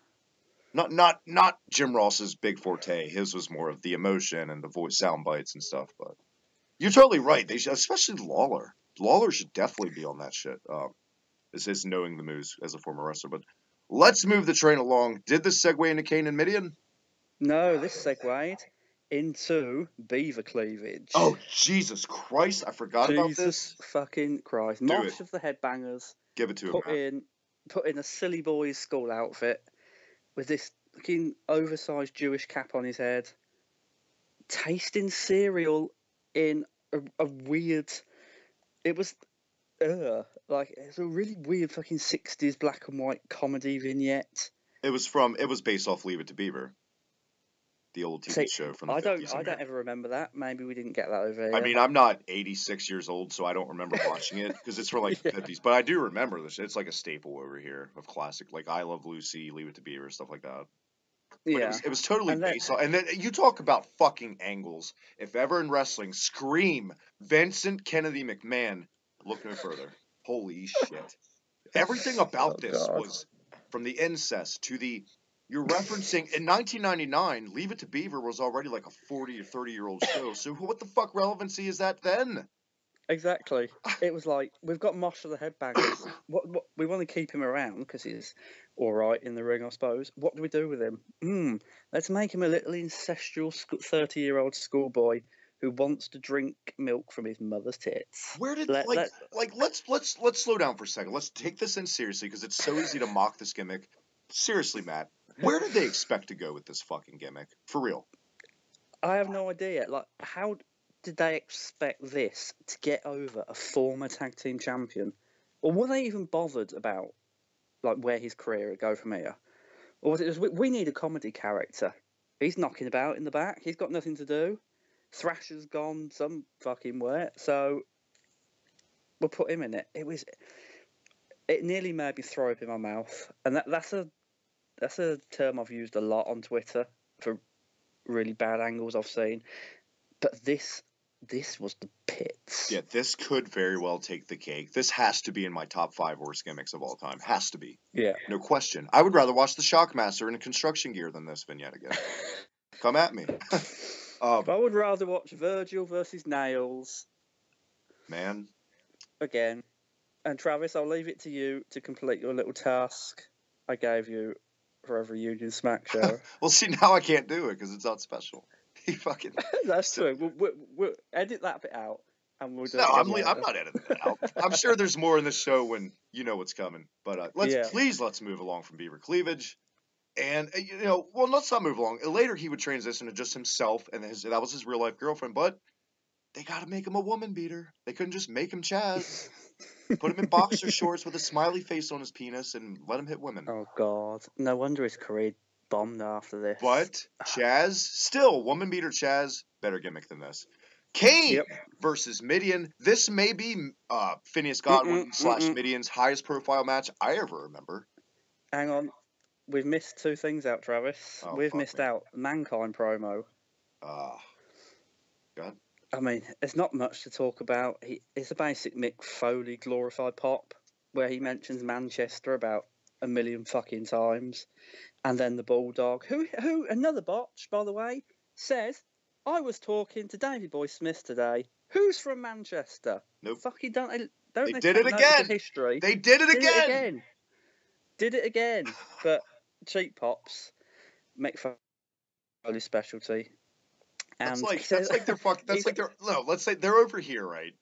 Not not not Jim Ross's big forte. His was more of the emotion and the voice sound bites and stuff. But you're totally right. They should, especially Lawler. Lawler should definitely be on that shit. Um, is his knowing the moves as a former wrestler. But let's move the train along. Did this segue into Kane and Mideon? No, this segued into beaver cleavage. Oh Jesus Christ! I forgot about Jesus this. fucking Christ! Do Mosh it. of the headbangers Give it to him. put in put in a silly boy's school outfit with this fucking oversized Jewish cap on his head, tasting cereal in a, a weird. It was, uh, like it's a really weird fucking sixties black and white comedy vignette. It was from. It was based off Leave It to Beaver, the old TV See, show from the I don't, in I don't ever remember that. Maybe we didn't get that over here. I mean, I'm not 86 years old, so I don't remember watching it because it's from like the [LAUGHS] Yeah. 50s. But I do remember this. It's like a staple over here of classic, like I Love Lucy, Leave It to Beaver, stuff like that. But it yeah, was, it was totally And that- based on. And then you talk about fucking angles. If ever in wrestling, scream Vincent Kennedy McMahon. Look no further. Holy shit! [LAUGHS] Everything about Oh, this God. was from the incest to the. You're referencing in 1999. Leave It to Beaver was already like a 40 or 30 year old show. So what the fuck relevancy is that then? exactly. It was like we've got Mosh of the headbangers. [COUGHS] what, what we want to keep him around because he's all right in the ring, I suppose. What do we do with him? Hmm. Let's make him a little incestual thirty-year-old schoolboy who wants to drink milk from his mother's tits. Where did Let- like let- like let's let's let's slow down for a second. Let's take this in seriously because it's so easy to mock this gimmick. Seriously, Matt, where did they expect to go with this fucking gimmick? For real? I have no idea. Like, how did they expect this to get over a former tag team champion? Or were they even bothered about like where his career would go from here? Or was it just we, need a comedy character? He's knocking about in the back. He's got nothing to do. Thrasher's gone some fucking where, so we'll put him in it. It was. It nearly made me throw up in my mouth, and that, that's a that's a term I've used a lot on Twitter for really bad angles I've seen. But this this was the pits. Yeah, this could very well take the cake. This has to be in my top five worst gimmicks of all time. Has to be. Yeah. No question. I would rather watch the Shockmaster in construction gear than this vignette again. [LAUGHS] Come at me. um, I would rather watch Virgil versus Nails man, again. And Travis, I'll leave it to you to complete your little task I gave you for every Union Smack [LAUGHS] show. well, see, now I can't do it because it's not special. [LAUGHS] He fucking. [LAUGHS] That's true. We'll, we'll, we'll edit that bit out. And we'll do No, I'm, I'm not editing that out. I'm sure there's more in the show when you know what's coming. But uh, let's Yeah. please let's move along from Beaver Cleavage. And uh, you know, well, let's not move along. Later, he would transition to just himself, and his, that was his real life girlfriend. But they got to make him a woman beater. They couldn't just make him Chaz. Put him in boxer shorts with a smiley face on his penis and let him hit women. Oh God! No wonder his career bombed after this. But Chaz, still woman beater Chaz, better gimmick than this. Kane Yep. versus Mideon. This may be uh, Phineas Godwin Mm-mm, slash mm-mm. Mideon's highest profile match I ever remember. Hang on, we've missed two things out, Travis. Oh, we've missed me. out Mankind promo. Ah. Uh, I mean, there's not much to talk about. He, it's a basic Mick Foley glorified pop where he mentions Manchester about a million fucking times, and then the bulldog, who who another botch by the way, says I was talking to Davy Boy Smith today. Who's from Manchester? Nope. Fucking don't they don't They they, did it again. History. they did it did again. it again. Did it again. [SIGHS] But cheap pops, Mick Foley's specialty. And um, That's like [LAUGHS] that's like they're fuck. That's like they're no. Let's say they're over here, right?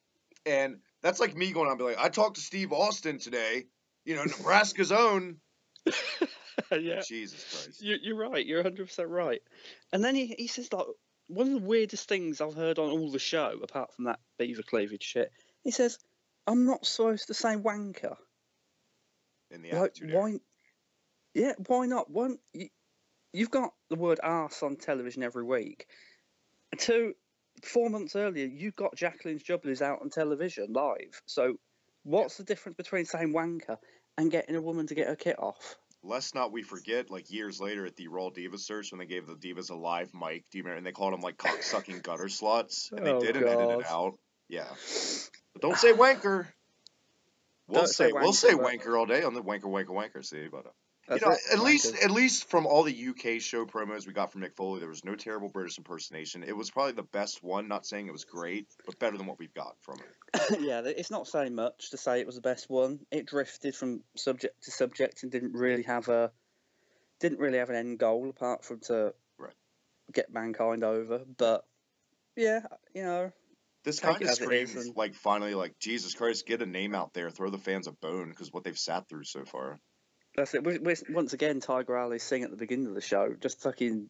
And that's like me going on be like, I talked to Steve Austin today. You know, Nebraska's own. [LAUGHS] yeah. Jesus Christ. You, you're right. You're 100 percent right. And then he he says like one of the weirdest things I've heard on all the show, apart from that beaver cleavage shit. He says, "I'm not supposed to say wanker. In the Like why? Yeah, why not? One, you, you've got the word arse on television every week. Two, four months earlier, you got Jacqueline's Jubblies out on television live. So, what's the difference between saying wanker and getting a woman to get her kit off? Let's not we forget, like years later at the Raw Diva search when they gave the Divas a live mic, do you remember? And they called them like cocksucking gutter sluts, and they Oh, didn't edit it out. Yeah, but don't [SIGHS] say wanker. We'll Don't say say we'll say wanker all day on the wanker wanker wanker. See, but uh, That's you know, it, at least at least from all the UK show promos we got from Mick Foley, there was no terrible British impersonation. It was probably the best one. Not saying it was great, but better than what we've got from it. [LAUGHS] yeah, it's not saying much to say it was the best one. It drifted from subject to subject and didn't really have a didn't really have an end goal apart from to Right. get mankind over. But yeah, you know, This Take kind of screams and- like finally like Jesus Christ, get a name out there, throw the fans a bone because what they've sat through so far. That's it. We, we, once again, Tiger Ali sing at the beginning of the show just fucking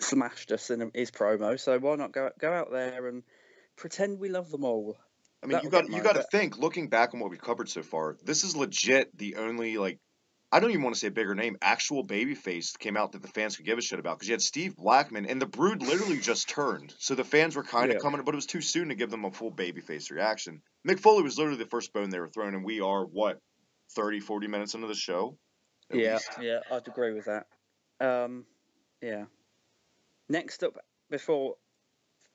smashed us in his promo. So why not go go out there and pretend we love them all? I mean, That you got you got to think. Looking back on what we've covered so far, this is legit the only like I don't even want to say a bigger name. Actual babyface came out that the fans could give a shit about because you had Steve Blackman and the Brood literally just turned, so the fans were kind of Yeah. coming, but it was too soon to give them a full babyface reaction. Mick Foley was literally the first bone they were throwing, and we are what 30, 40 minutes into the show. At yeah, least. yeah, I'd agree with that. Um, yeah. Next up, before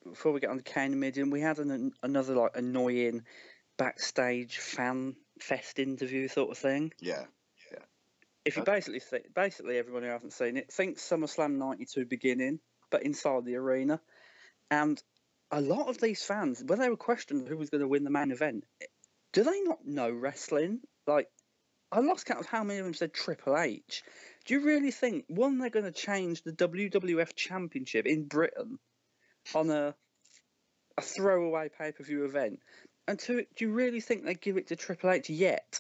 before we get on to Kane and Mideon, we had an, another like annoying backstage fan fest interview sort of thing. Yeah, yeah. If you Okay. basically th- basically everyone who hasn't seen it thinks SummerSlam '92 beginning, but inside the arena, and a lot of these fans, when they were questioned who was going to win the main event, do they not know wrestling? Like, I lost count of how many of them said Triple H. Do you really think one they're going to change the WWF Championship in Britain on a a throwaway pay per view event? And two, do you really think they give it to Triple H yet,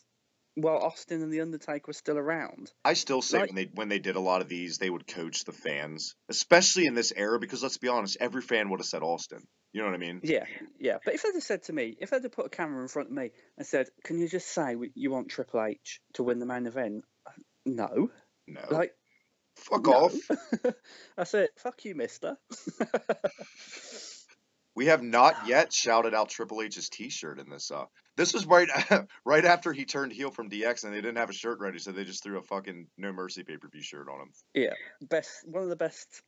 while Austin and the Undertaker were still around? I still say Like- when they when they did a lot of these, they would coach the fans, especially in this era, because let's be honest, every fan would have said Austin. You know what I mean? Yeah, yeah. But if they'd have said to me, if they'd have put a camera in front of me and said, "Can you just say you want Triple H to win the main event?" No, No. like Fuck no. off. [LAUGHS] I said, "Fuck you, Mister." [LAUGHS] We have not yet shouted out Triple H's T-shirt in this. Uh, this was right [LAUGHS] right after he turned heel from DX, and they didn't have a shirt ready, so they just threw a fucking No Mercy pay-per-view shirt on him. yeah, best one of the best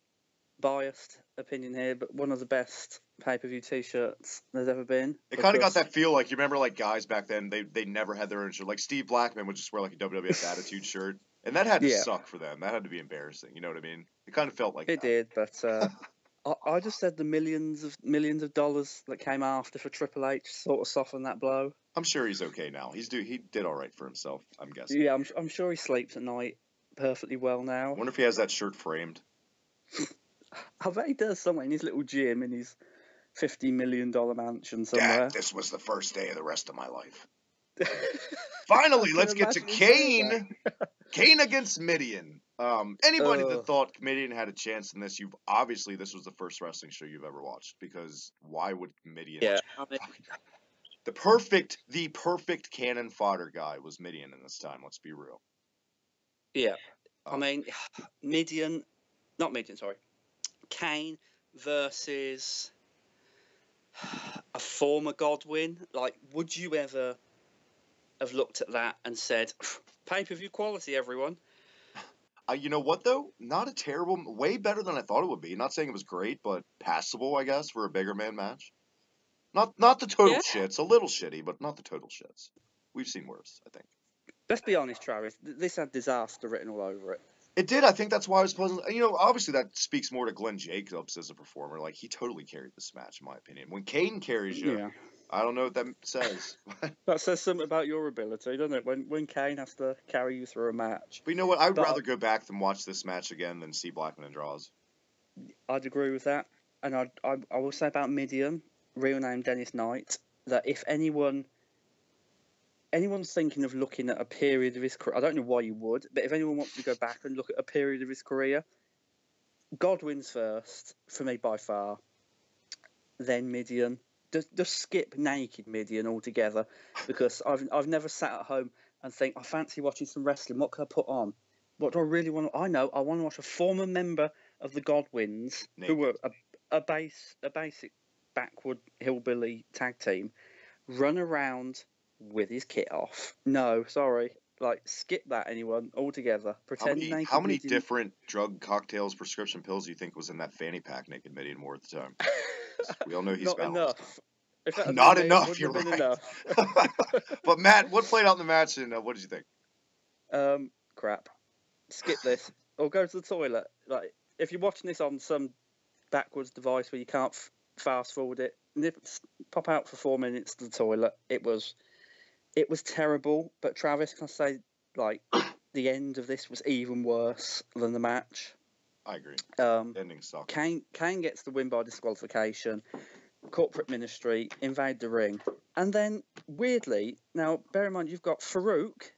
biased opinion here, but one of the best pay per view T-shirts there's ever been. It kind of got that feel like you remember like guys back then they they never had their own shirt. Like Steve Blackman would just wear like a WWF Attitude [LAUGHS] shirt, and that had to Yeah. suck for them. That had to be embarrassing. You know what I mean? It kind of felt like It that. did, but uh, [LAUGHS] I, I just said the millions of millions of dollars that came after for Triple H sort of softened that blow. I'm sure he's okay now. He's do he did all right for himself. I'm guessing. Yeah, I'm, I'm sure he sleeps at night perfectly well now. I wonder if he has that shirt framed. [LAUGHS] I bet he does somewhere in his little gym in his fifty million dollar mansion somewhere. Dad, this was the first day of the rest of my life. [LAUGHS] Finally, let's get to imagine you saying Kane. Kane against Mideon. Um, anybody that thought Mideon had a chance in this, you've obviously this was the first wrestling show you've ever watched because why would Mideon? yeah, The perfect, the perfect cannon fodder guy was Mideon in this time. Let's be real. yeah. I Um, mean, [SIGHS] Mideon, not Mideon, sorry, Kane versus a former Godwin. Like, would you ever have looked at that and said, [LAUGHS] "Pay per view quality, everyone"? Uh, you know what though? Not a terrible, way better than I thought it would be. Not saying it was great, but passable, I guess, for a bigger man match. Not, not the total Yeah. shits. A little shitty, but not the total shits. We've seen worse, I think. Let's be honest, Travis. This had disaster written all over it. It did. I think that's why I was pleasant. You know, obviously that speaks more to Glenn Jacobs as a performer. Like he totally carried this match, in my opinion. When Kane carries you, Yeah. I don't know what that says. [LAUGHS] That says something about your ability, doesn't it? When when Kane has to carry you through a match. but you know what? I would But- rather go back than watch this match again than see Blackman and Droz. I'd agree with that. And I, I, I will say about Mideon, real name Dennis Knight, that if anyone anyone's thinking of looking at a period of his career, I don't know why you would, but if anyone wants to go back and look at a period of his career, Godwin's first for me by far, then Mideon. Just, just skip naked Mideon altogether because I've I've never sat at home and think I fancy watching some wrestling. What can I put on? What do I really want? To, I know I want to watch a former member of the Godwins Naked. who were a, a base a basic backward hillbilly tag team run around with his kit off. No, sorry. Like skip that anyone altogether. How Pretend many, how many different drug cocktails, prescription pills do you think was in that fanny pack Naked Mideon wore at the time? [LAUGHS] We all know he's not balanced. enough. If that [LAUGHS] Not been me, it enough, you're have been right. enough. [LAUGHS] but Matt, what played out in the match, and uh, what did you think? Um, crap. Skip this or go to the toilet. Like if you're watching this on some backwards device where you can't f- fast forward it, nip, pop out for four minutes to the toilet. It was, it was terrible. But Travis, can I say, like, the end of this was even worse than the match. I agree. Um, Ending sucked. Kane Kane gets the win by disqualification. Corporate ministry invade the ring, and then weirdly, now bear in mind you've got Farouk.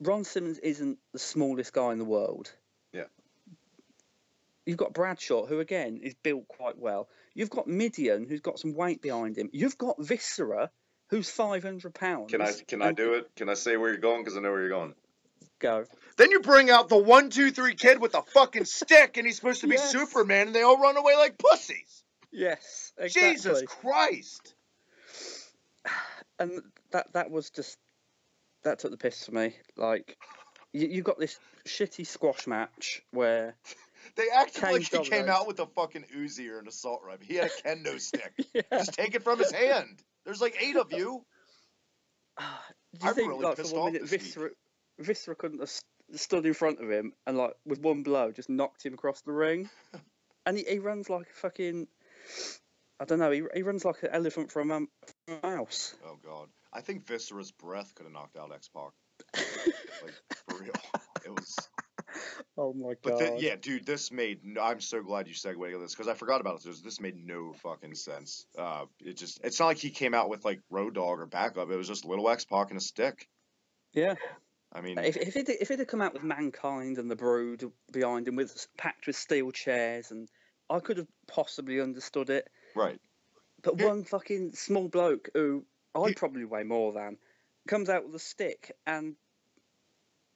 Ron Simmons isn't the smallest guy in the world. Yeah. You've got Bradshaw, who again is built quite well. You've got Mideon, who's got some weight behind him. You've got Viscera, who's five hundred pounds. Can I can I do it? Can I say where you're going? Because I know where you're going. Go. Then you bring out the one, two, three kid with a fucking stick, and he's supposed to be Yes. Superman, and they all run away like pussies. Yes, exactly. Jesus Christ! and that that was just that took the piss for me. Like you, you got this shitty squash match where [LAUGHS] They acted Kane like he came out with a fucking Uzi or an assault rifle. He had a kendo [LAUGHS] stick. yeah. Just take it from his hand. There's like eight of you. [SIGHS] Do [SIGHS] you I'm think really like pissed off minute this. Viscera, Viscera couldn't have st- stood in front of him and like with one blow just knocked him across the ring, [LAUGHS] and he, he runs like a fucking I don't know he, he runs like an elephant from a, from a mouse. Oh god. I think Viscera's breath could have knocked out X Pac. [LAUGHS] Like for real. It was. Oh my But god! thi- yeah, dude, this made. No, I'm so glad you segued this because I forgot about it. This, this made no fucking sense. Uh, it just. It's not like he came out with like Road Dog or backup. It was just little X Pac and a stick. yeah. I mean, If if it if it had come out with mankind and the Brood behind him with packed with steel chairs and I could have possibly understood it, right. but Yeah. one fucking small bloke who I Yeah. probably weigh more than comes out with a stick and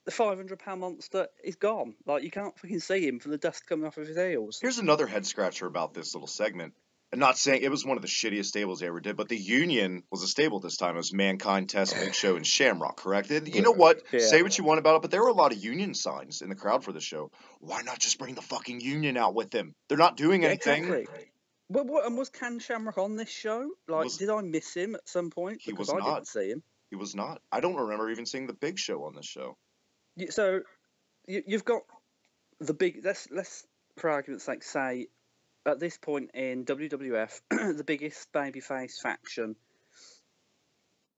the five hundred pound monster is gone. Like you can't fucking see him from the dust coming off of his heels. Here's another head scratcher about this little segment. I'm not saying it was one of the shittiest stables they ever did, but the Union was a stable this time. It was Mankind, Test, Big Show, and Shamrock, correct? And you know what? Yeah. Say what you want about it, but there were a lot of Union signs in the crowd for the show. Why not just bring the fucking Union out with them? They're not doing Yeah, anything. exactly. Well, what, and was Can Shamrock on this show? Like, Was- did I miss him at some point? He Because was I not. didn't see him. He was not. I don't remember even seeing the Big Show on this show. So you, you've got the big. Let's let's for argument's sake say at this point in WWF [CLEARS THROAT] the biggest babyface faction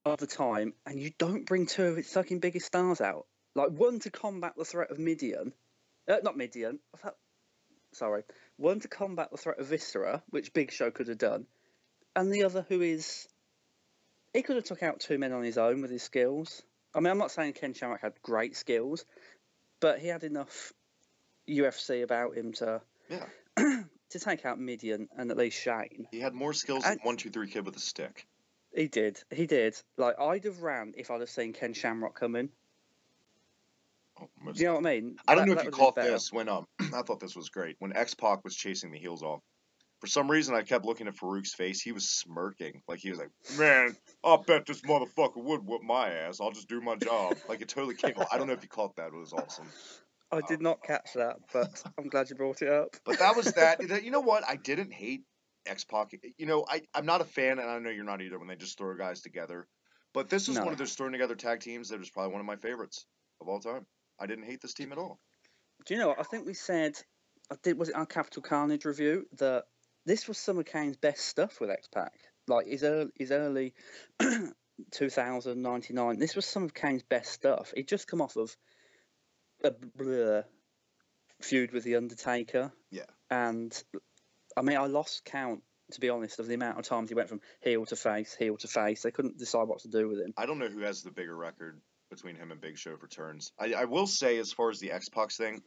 of the time, and you don't bring two of its fucking biggest stars out. Like one to combat the threat of Mideon, uh, not Mideon. Sorry, one to combat the threat of Viscera, which Big Show could have done, and the other who is he could have took out two men on his own with his skills. I mean, I'm not saying Ken Shamrock had great skills, but he had enough UFC about him to Yeah. [CLEARS THROAT] to take out Mideon and at least Shane. He had more skills And- than one two three kid with a stick. He did. He did. Like I'd have ran if I'd have seen Ken Shamrock come in. Oh, you know what I mean? I don't That- know if you caught this when um [CLEARS THROAT] I thought this was great when X Pac was chasing the heels off. For some reason, I kept looking at Farouk's face. He was smirking, like he was like, "Man, I'll bet this motherfucker would whoop my ass. I'll just do my job." Like it totally came. off. I don't know if you caught that. It was awesome. I did not catch that, but I'm glad you brought it up. [LAUGHS] But that was that. You know what? I didn't hate X Pac. You know, I I'm not a fan, and I know you're not either. When they just throw guys together, but this is No. one of those thrown together tag teams that is probably one of my favorites of all time. I didn't hate this team at all. Do you know what? I think we said, I did was it our Capital Carnage review that this was some of Kane's best stuff with X Pac. Like his early, his early [CLEARS THROAT] 2000, 99. This was some of Kane's best stuff. He'd just come off of a blur uh, feud with the Undertaker. Yeah. And I mean, I lost count to be honest of the amount of times he went from heel to face, heel to face. They couldn't decide what to do with him. I don't know who has the bigger record between him and Big Show for turns. I, I will say, as far as the X Pac thing,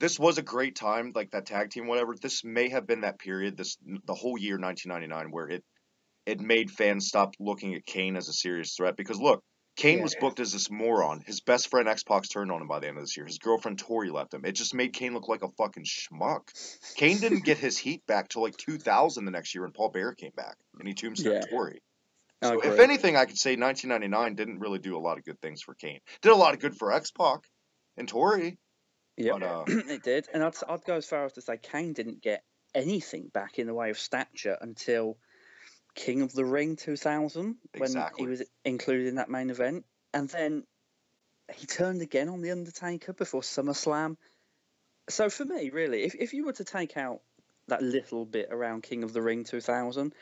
this was a great time, like that tag team, whatever. This may have been that period, this the whole year 1999, where it it made fans stop looking at Kane as a serious threat. Because look, Kane Yeah. was booked as this moron. His best friend X Pac turned on him by the end of this year. His girlfriend Tori left him. It just made Kane look like a fucking schmuck. Kane didn't get his heat back till like 2000 the next year when Paul Bearer came back and he tombstone Yeah. Tori. So if anything, I could say 1999 didn't really do a lot of good things for Kane. Did a lot of good for X Pac and Tori. But uh, [CLEARS THROAT] it did, and I'd I'd go as far as to say Kane didn't get anything back in the way of stature until King of the Ring 2000 when Exactly. he was included in that main event, and then he turned again on the Undertaker before SummerSlam. So for me, really, if if you were to take out that little bit around King of the Ring 2000.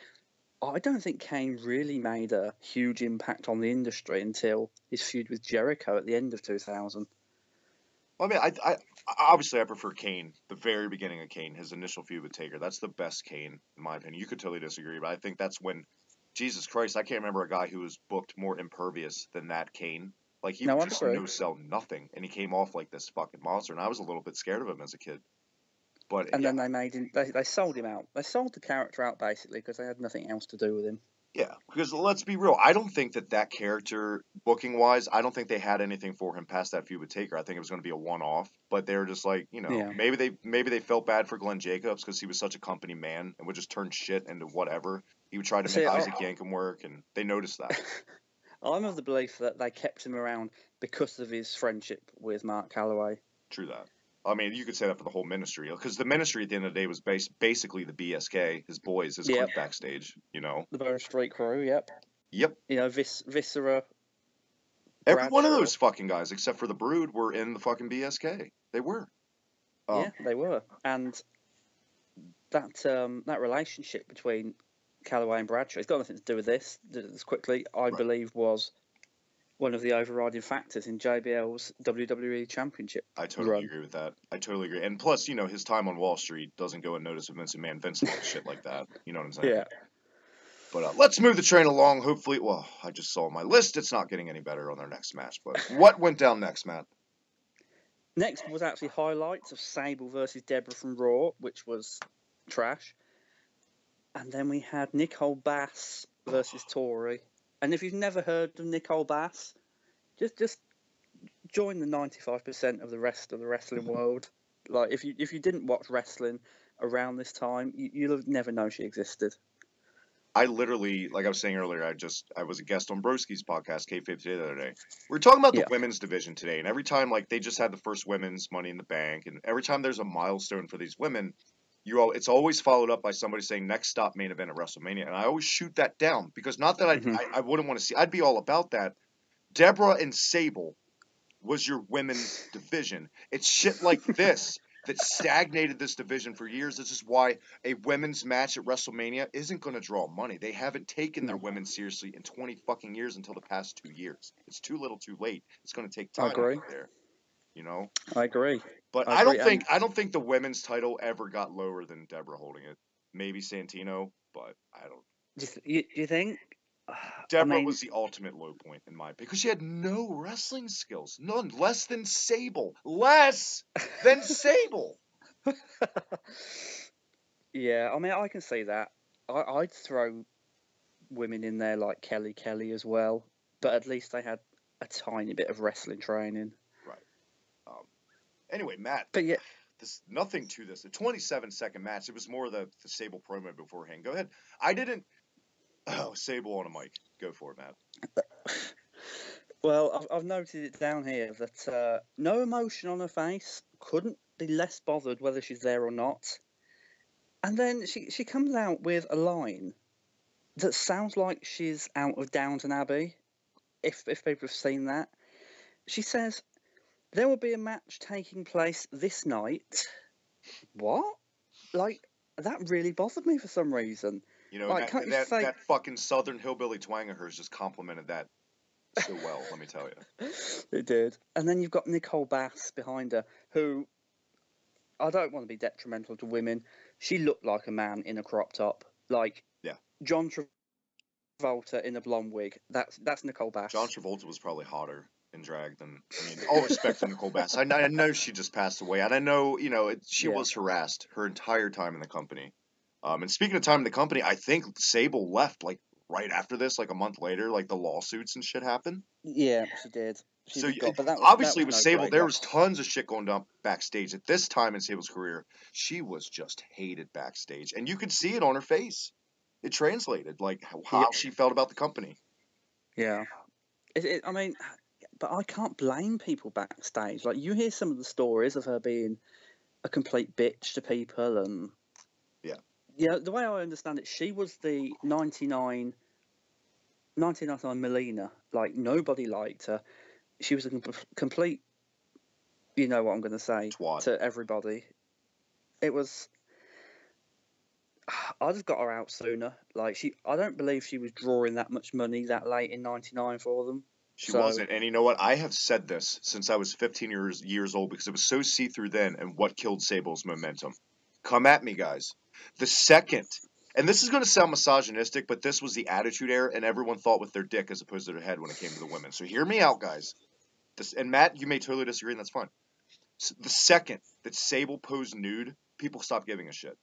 I don't think Kane really made a huge impact on the industry until his feud with Jericho at the end of 2000. I mean, I, I obviously I prefer Kane. The very beginning of Kane, his initial feud with Taker. That's the best Kane, in my opinion. You could totally disagree, but I think that's when Jesus Christ. I can't remember a guy who was booked more impervious than that Kane. Like he No, would just no sell nothing, and he came off like this fucking monster. And I was a little bit scared of him as a kid. But And yeah, then they made him. They, they sold him out. They sold the character out basically because they had nothing else to do with him. Yeah, because let's be real. I don't think that that character, booking wise, I don't think they had anything for him past that feud with Taker. I think it was going to be a one off. But they were just like, you know, Yeah. maybe they maybe they felt bad for Glenn Jacobs because he was such a company man and would just turn shit into whatever. He would try to See, make I- Isaac Yankem work, and they noticed that. [LAUGHS] I'm of the belief that they kept him around because of his friendship with Mark Calaway. True that. I mean, you could say that for the whole ministry because the ministry at the end of the day was bas- basically the BSK, his boys, his Yep. backstage. You know. The Bone Street Krew, yep. Yep. You know, Vis- Viscera. Every one of those fucking guys, except for the Brood, were in the fucking BSK. They were. Um, yeah, they were. And that um, that relationship between Calaway and Bradshaw, it's got nothing to do with this. This quickly, I Right. believe, was one of the overriding factors in JBL's WWE Championship. I totally run. agree with that. I totally agree. And plus, you know, his time on Wall Street doesn't go unnoticed with Vince McMahon. Vince likes shit like that. You know what I'm saying? Yeah. But uh, let's move the train along. Hopefully, well, I just saw my list. It's not getting any better on their next match. But [LAUGHS] what went down next, Matt? Next was actually highlights of Sable versus Deborah from Raw, which was trash. And then we had Nicole Bass versus [SIGHS] Tori. And if you've never heard of Nicole Bass, just just join the ninety five percent of the rest of the wrestling mm-hmm. world. Like if you if you didn't watch wrestling around this time, you, you'll have never known she existed. I literally, like I was saying earlier, I just I was a guest on Broski's podcast, K50 the other day. We were talking about the Yeah. women's division today, and every time like they just had the first women's Money in the Bank, and every time there's a milestone for these women, you all it's always followed up by somebody saying next stop main event at WrestleMania, and I always shoot that down because not that I Mhm. I, I wouldn't want to see, I'd be all about that. Deborah and Sable was your women's division. It's shit like [LAUGHS] this that stagnated this division for years. This is why a women's match at WrestleMania isn't going to draw money. They haven't taken their No. women seriously in 20 fucking years until the past two years. It's too little, too late. It's going to take time to agree. get there. You know, I agree. but I I, don't think I don't think the women's title ever got lower than Deborah holding it. Maybe Santino, but I don't. Do you, do you think? [SIGHS] I Deborah mean, was the ultimate low point in my because she had no wrestling skills, none less than Sable, less than [LAUGHS] Sable. yeah, I mean, I can see that. I, I'd throw women in there like Kelly Kelly as well, but at least they had a tiny bit of wrestling training. Anyway, Matt, But yeah, this nothing to this. A 27 second match. It was more the, the Sable promo beforehand. Go ahead. I didn't. Oh, Sable on a mic. Go for it, Matt. [LAUGHS] well, I've, I've noted it down here that uh, no emotion on her face, couldn't be less bothered whether she's there or not. And then she, she comes out with a line that sounds like she's out of Downton Abbey, if, if people have seen that. She says, There will be a match taking place this night. What? Like, that really bothered me for some reason. You know, Like, that, you that, say- that fucking southern hillbilly twang of hers just complimented that so well, let me tell you. [LAUGHS] It did. And then you've got Nicole Bass behind her, who I don't want to be detrimental to women. She looked like a man in a crop top, like Yeah. John Travolta in a blonde wig. That's that's Nicole Bass. John Travolta was probably hotter in drag them. I mean, all respect to Nicole Bass. I, I know she just passed away, and I know, you know, it, she Yeah. was harassed her entire time in the company. Um, and speaking of time in the company, I think Sable left like right after this, like a month later, like the lawsuits and shit happened. Yeah, she did. She so got- was, obviously with was Sable, there was tons of shit going down backstage at this time in Sable's career. She was just hated backstage, and you could see it on her face. It translated like how, how Yeah. she felt about the company. Yeah. It, it, I mean, but I can't blame people backstage. Like, you hear some of the stories of her being a complete bitch to people, and. Yeah. Yeah, the way I understand it, she was the 99. 1999 Melina. Like, nobody liked her. She was a com- complete. You know what I'm going to say Twat. to everybody. It was. [SIGHS] I just got her out sooner. Like she, I don't believe she was drawing that much money that late in '99 for them. She So- wasn't, and you know what? I have said this since I was 15 years years old because it was so see through then, and what killed Sable's momentum. Come at me, guys. The second, and this is going to sound misogynistic, but this was the Attitude Era, and everyone thought with their dick as opposed to their head when it came to the women. So hear me out, guys. This, and Matt, you may totally disagree, and that's fine. S- The second that Sable posed nude, people stopped giving a shit.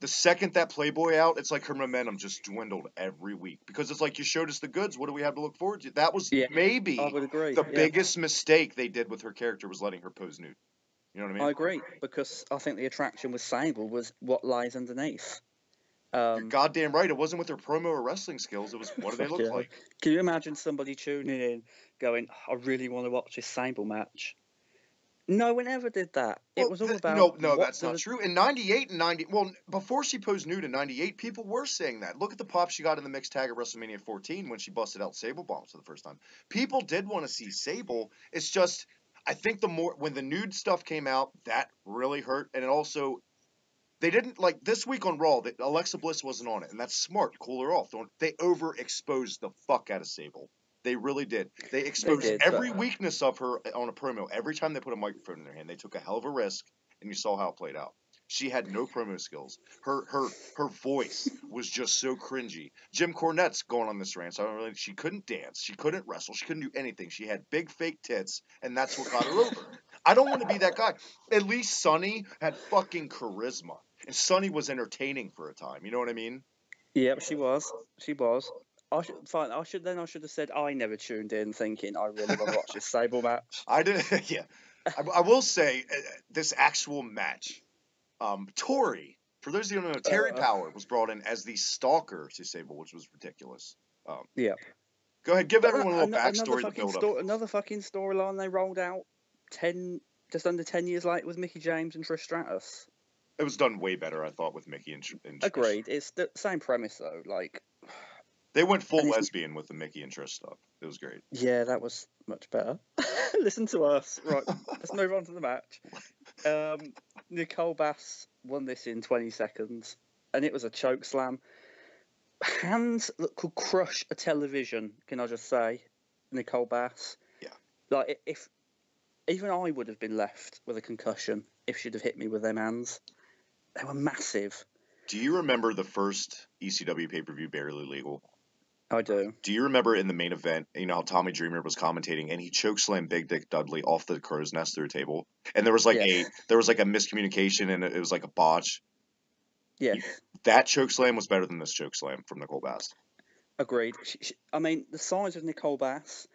The second that Playboy out, it's like her momentum just dwindled every week because it's like you showed us the goods. What do we have to look forward to? That was Yeah, maybe agree. the yeah. biggest mistake they did with her character was letting her pose nude. You know what I mean? I agree because I think the attraction with Sable was what lies underneath. You're Um, goddamn right. It wasn't with her promo or wrestling skills. It was what do they look Yeah. like? can you imagine somebody tuning in, going, "I really want to watch this Sable match"? No one ever did that. It was all about no, no, that's not the- true. In '98 and '90, well, before she posed nude in '98, people were saying that. Look at the pop she got in the mixed tag at WrestleMania 14 when she busted out Sable bombs for the first time. People did want to see Sable. It's just, I think the more when the nude stuff came out, that really hurt, and it also. They didn't like this week on Raw. That Alexa Bliss wasn't on it, and that's smart. Cool her off. They overexposed the fuck out of Sable. They really did. They exposed did, every but- uh, weakness of her uh, on a promo. Every time they put a microphone in their hand, they took a hell of a risk, and you saw how it played out. She had no promo skills. Her her her voice was just so cringy. Jim Cornette's going on this rant. So I don't really. She couldn't dance. She couldn't wrestle. She couldn't do anything. She had big fake tits, and that's what got her over. I don't want to be that guy. At least Sunny had fucking charisma, and Sunny was entertaining for a time. You know what I mean? Yep, she was. She was. I should fine. I should then. I should have said I never tuned in, thinking I really want to watch this [LAUGHS] Sable match. I did. [LAUGHS] Yeah, I, I will say uh, this actual match. Um, Tori, for those of you who don't know, Terry Uh. Power was brought in as the stalker to Sable, which was ridiculous. Um, Yep. Go ahead, give But everyone a little another backstory to fucking build up. Another fucking storyline they rolled out ten, just under ten years later with Mickie James and Trish Stratus. It was done way better, I thought, with Mickey and, and Trish. Agreed. It's the same premise though. Like, They went full lesbian with the Mickie and Trish stuff. It was great. yeah, that was much better. [LAUGHS] Listen to us. Right, let's move on to the match. Um, Nicole Bass won this in 20 seconds, and it was a choke slam. Hands that could crush a television. Can I just say, Nicole Bass? Yeah. Like if even I would have been left with a concussion if she'd have hit me with them hands. They were massive. Do you remember the first ECW pay per view, Barely Legal? I do. Do you remember in the main event, you know, how Tommy Dreamer was commentating and he chokeslammed Big Dick Dudley off the crow's nest through a table? And there was like Yes. a there was like a miscommunication and it was like a botch. Yeah. That chokeslam was better than this chokeslam from Nicole Bass. agreed. She, she, I mean, the size of Nicole Bass,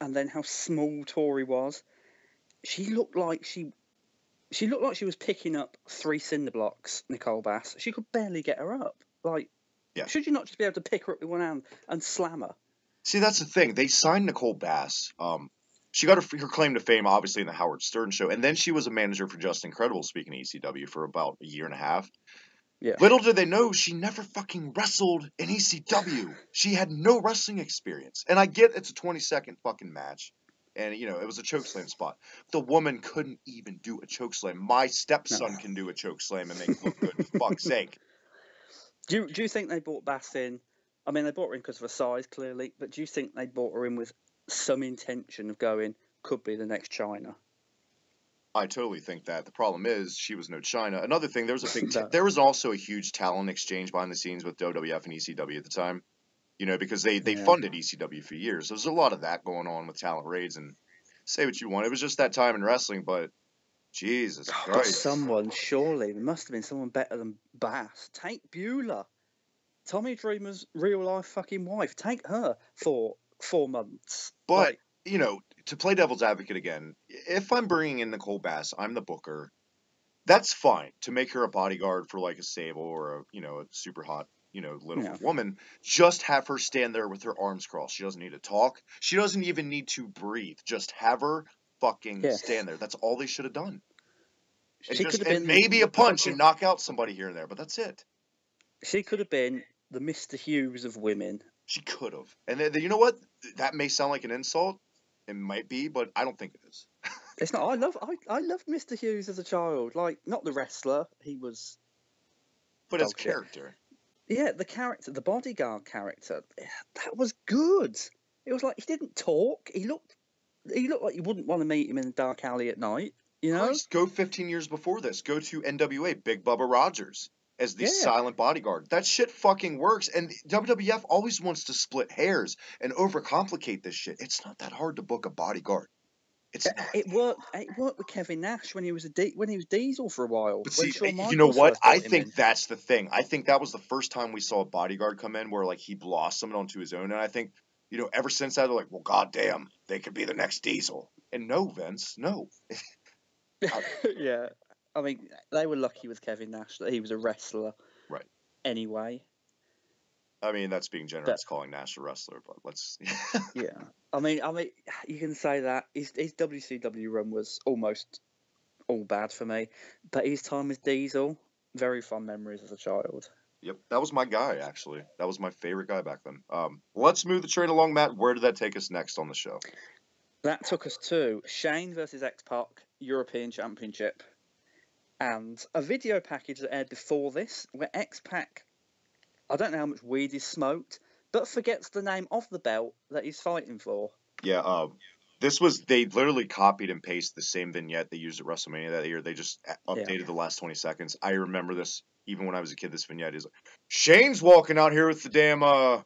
and then how small Tori was. She looked like she, she looked like she was picking up three cinder blocks. Nicole Bass. She could barely get her up. Like, Yeah. should you not just be able to pick her up with one hand and slam her? See, that's the thing. They signed Nicole Bass. Um, she got her, her claim to fame, obviously, in the Howard Stern show, and then she was a manager for Justin Credible, speaking of ECW, for about a year and a half. Yeah. Little did they know, she never fucking wrestled in ECW. she had no wrestling experience. And I get it's a 20 second fucking match, and you know it was a chokeslam spot. The woman couldn't even do a chokeslam. My stepson No. can do a chokeslam and make it look good. For fuck's sake. Do you, do you think they bought Bass in? I mean, they bought her in because of her size, clearly, but do you think they bought her in with some intention of going, could be the next Chyna? I totally think that. The problem is she was no Chyna. Another thing, there was a big, [LAUGHS] there was also a huge talent exchange behind the scenes with WWF and ECW at the time. You know, because they they Yeah. funded ECW for years. There's a lot of that going on with talent raids and say what you want. It was just that time in wrestling, but Jesus oh, But Christ. someone, surely, there must have been someone better than Bass. Take Beulah. Tommy Dreamer's real life fucking wife. Take her for four months. But Like, you know, to play devil's advocate again, if I'm bringing in Nicole Bass, I'm the booker. That's fine to make her a bodyguard for like a Sable or a you know a super hot you know little woman. Just have her stand there with her arms crossed. She doesn't need to talk. She doesn't even need to breathe. Just have her fucking Yes. stand there. That's all they should have done. And, she just, could have been maybe a punch and knock out somebody here and there, but that's it. She could have been the Mr. Hughes of women. She could have. And then, you know what? That may sound like an insult. It might be, but I don't think it is. [LAUGHS] It's not. I love. I, I loved Mr. Hughes as a child. Like not the wrestler. He was. But as Dog shit. character. Yeah, the character, the bodyguard character. That was good. It was like he didn't talk. He looked. He looked like you wouldn't want to meet him in a dark alley at night. You know. Christ, go 15 years before this. Go to NWA, Big Bubba Rogers as the Yeah. silent bodyguard. That shit fucking works. And WWF always wants to split hairs and overcomplicate this shit. It's not that hard to book a bodyguard. It's It- It worked. It worked with Kevin Nash when he was a D, when he was Diesel for a while. But see, you know what? I think in. that's the thing. I think that was the first time we saw a bodyguard come in where like he blossomed onto his own. And I think, you know, ever since that, they're like, well, goddamn, they could be the next Diesel. And no, Vince, no. [LAUGHS] yeah, I mean they were lucky with Kevin Nash that he was a wrestler. Right. Anyway, I mean, that's being generous calling Nash a wrestler, but let's. [LAUGHS] yeah. I mean, I mean, you can say that his his WCW run was almost all bad for me, but his time with Diesel, very fond memories as a child. Yep, that was my guy actually. That was my favorite guy back then. Um, let's move the train along, Matt. Where did that take us next on the show? That took us to Shane versus X Pac European Championship, and a video package that aired before this, where X Pac, I don't know how much weed is smoked, but forgets the name of the belt that he's fighting for. Yeah, um, this was they literally copied and pasted the same vignette they used at WrestleMania that year. They just a- Yeah. updated the last twenty seconds. I remember this even when I was a kid. This vignette is like, Shane's walking out here with the damn uh,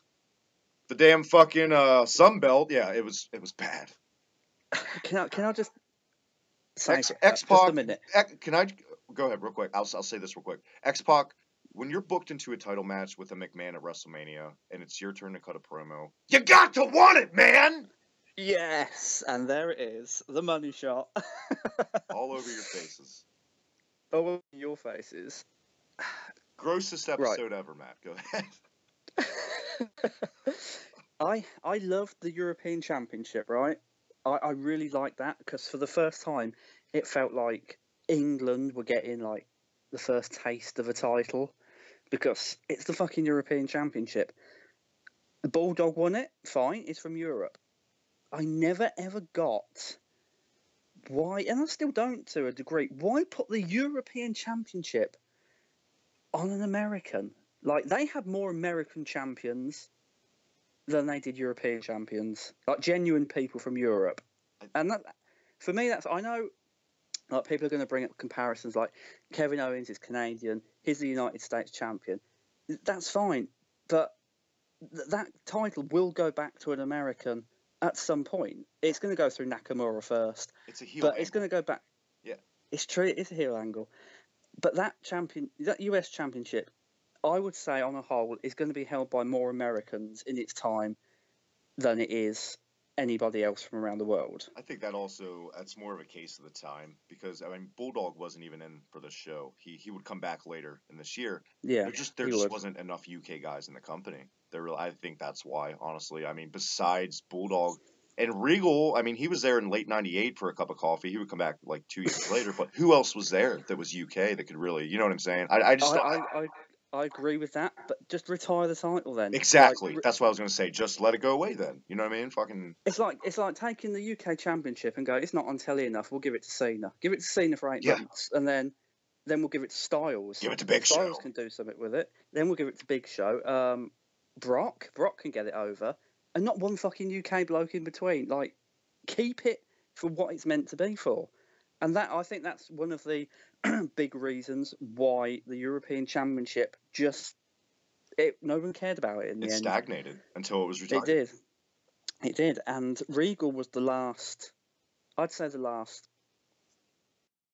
the damn fucking uh sun belt. Yeah, it was it was bad. Can I can I just X for- X Pac. Can I go ahead real quick? I'll I'll say this real quick. X Pac, when you're booked into a title match with a McMahon at WrestleMania and it's your turn to cut a promo, you got to want it, man. Yes, and there it is, the money shot. [LAUGHS] All over your faces. All over your faces. Grossest episode ever, Matt. Go ahead. [LAUGHS] [LAUGHS] I I loved the European Championship, right? I, I really liked that because for the first time it felt like England were getting like the first taste of a title because it's the fucking European Championship. The Bulldog won it, fine, it's from Europe. I never ever got why, and I still don't to a degree, why put the European Championship on an American? Like, they had more American champions than they did European champions, like genuine people from Europe. And that, for me, that's I know Like people are going to bring up comparisons like Kevin Owens is Canadian, he's the United States champion. That's fine, but th- that title will go back to an American at some point. It's going to go through Nakamura first, It's a heel. but it's going to go back. Yeah. it's true. It's a heel angle, but that champion, that US championship, I would say on a whole is going to be held by more Americans in its time than it is anybody else from around the world. I think that also that's more of a case of the time because I mean Bulldog wasn't even in for the show. He he would come back later in this year. Yeah, There just there just would. wasn't enough UK guys in the company. There really, I think that's why. Honestly, I mean besides Bulldog and Regal, I mean he was there in late '98 for a cup of coffee. He would come back like two years later. But who else was there that was UK that could really, you know what I'm saying? I, I just I, I, I, I agree with that, but just retire the title then. Like, exactly re- that's what I was gonna say. Just let it go away then. You know what I mean? Fucking It's like it's like taking the UK Championship and go. It's not on telly enough. We'll give it to Cena. Give it to Cena for eight Yeah. months, and then then we'll give it to Styles. Give it to Big Styles Show. can do something with it. Then we'll give it to Big Show. Um, Brock, Brock can get it over, and not one fucking UK bloke in between. Like, keep it for what it's meant to be for. And that I think that's one of the [CLEARS THROAT] big reasons why the European Championship just it no one cared about it in the it end. stagnated until it was retired. It did. It did. And Regal was the last, I'd say the last,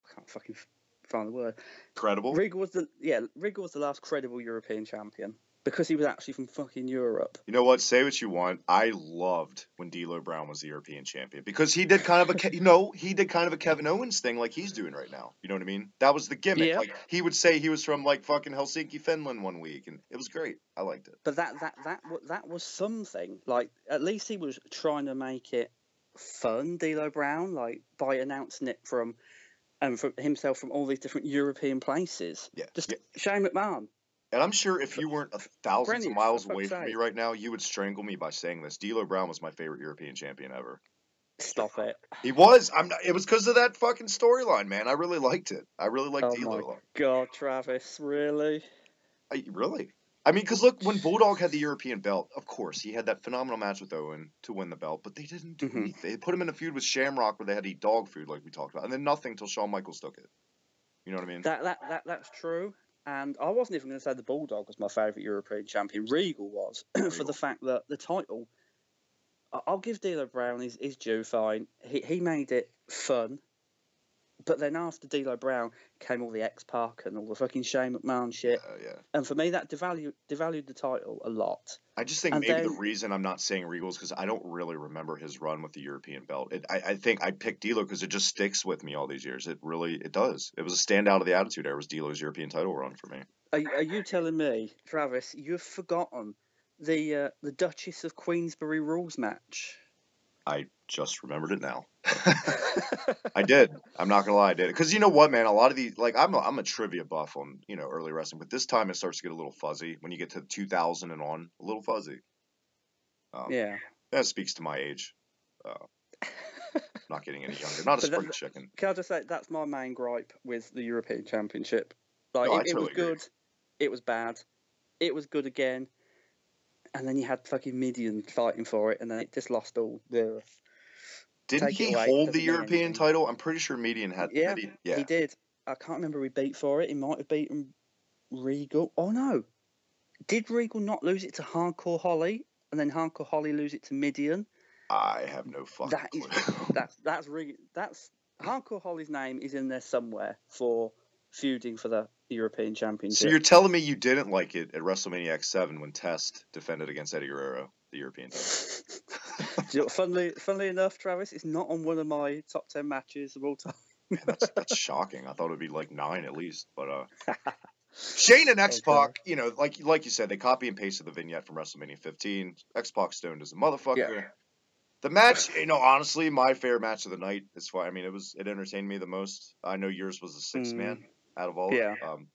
I can't fucking find the word. Credible. Regal was the, yeah, Regal was the last credible European champion because he was actually from fucking Europe. You know what? Say what you want. I loved when D'Lo Brown was the European champion because he did kind of a, you know, he did kind of a Kevin Owens thing like he's doing right now. You know what I mean? That was the gimmick. Yeah. Like he would say he was from like fucking Helsinki, Finland one week, and it was great. I liked it. But that, that, that, that was something. Like, at least he was trying to make it fun, D'Lo Brown, like, by announcing it from, and from himself from all these different European places. Yeah. Just yeah. Shane McMahon. And I'm sure if you weren't a thousands of miles away from me right now, you would strangle me by saying this. D'Lo Brown was my favorite European champion ever. Stop it. He was. I'm. Not, it was because of that fucking storyline, man. I really liked it. I really liked Oh D'Lo. my God, Travis, really? I, really? I mean, because look, when Bulldog had the European belt, of course, he had that phenomenal match with Owen to win the belt, but they didn't do Mhm. anything. They put him in a feud with Shamrock where they had to eat dog food, like we talked about, and then nothing till Shawn Michaels took it. You know what I mean? That that that that's true. And I wasn't even going to say the Bulldog was my favourite European champion. Regal was [CLEARS THROAT] for the fact that the title. I'll give D'Lo Brown his, his due. Fine, he he made it fun. But then after D'Lo Brown came all the X Pac and all the fucking Shane McMahon shit, Uh, yeah. and for me that devalued devalued the title a lot. I just think And maybe the reason I'm not saying Regal's because I don't really remember his run with the European belt. It, I, I think I picked D'Lo because it just sticks with me all these years. It really, it does. It was a standout of the Attitude Era was D'Lo's European title run for me. Are, are you telling me, Travis, you've forgotten the uh, the Duchess of Queensberry rules match? I just remembered it now. I did. I'm not gonna lie, I did. Because you know what, man? A lot of these, like, I'm a, I'm a trivia buff on you know early wrestling, but this time it starts to get a little fuzzy when you get to 2000 and on, a little fuzzy. Um, yeah. that speaks to my age. Uh, not getting any younger. Not a [LAUGHS] spring chicken. Can I just say that's my main gripe with the European Championship? Like No, it, it was totally agree. good, it was bad, it was good again, and then you had fucking Mideon fighting for it, and then it just lost all the. Didn't he away, hold the European anything. title? I'm pretty sure Mideon had. Yeah, he, yeah. He did. I can't remember who he beat for it. He might have beaten Regal. Oh no, did Regal not lose it to Hardcore Holly, and then Hardcore Holly lose it to Mideon? I have no fucking That is clue. [LAUGHS] that's that's really that's Hardcore Holly's name is in there somewhere for feuding for the European Championship. so you're telling me you didn't like it at WrestleMania X7 when Test defended against Eddie Guerrero, the European title? [LAUGHS] Funnily, funnily enough, Travis, it's not on one of my top ten matches of all time. Man, that's that's shocking. I thought it'd be like nine at least, but uh. [LAUGHS] Shane and X Pac, Okay. you know, like like you said, they copy and pasted the vignette from WrestleMania 15. X Pac stoned as a motherfucker. Yeah. The match, you know, honestly, my favorite match of the night is fine. I mean, it was it entertained me the most. I know yours was the sixth Mm. man out of all. Yeah. Um,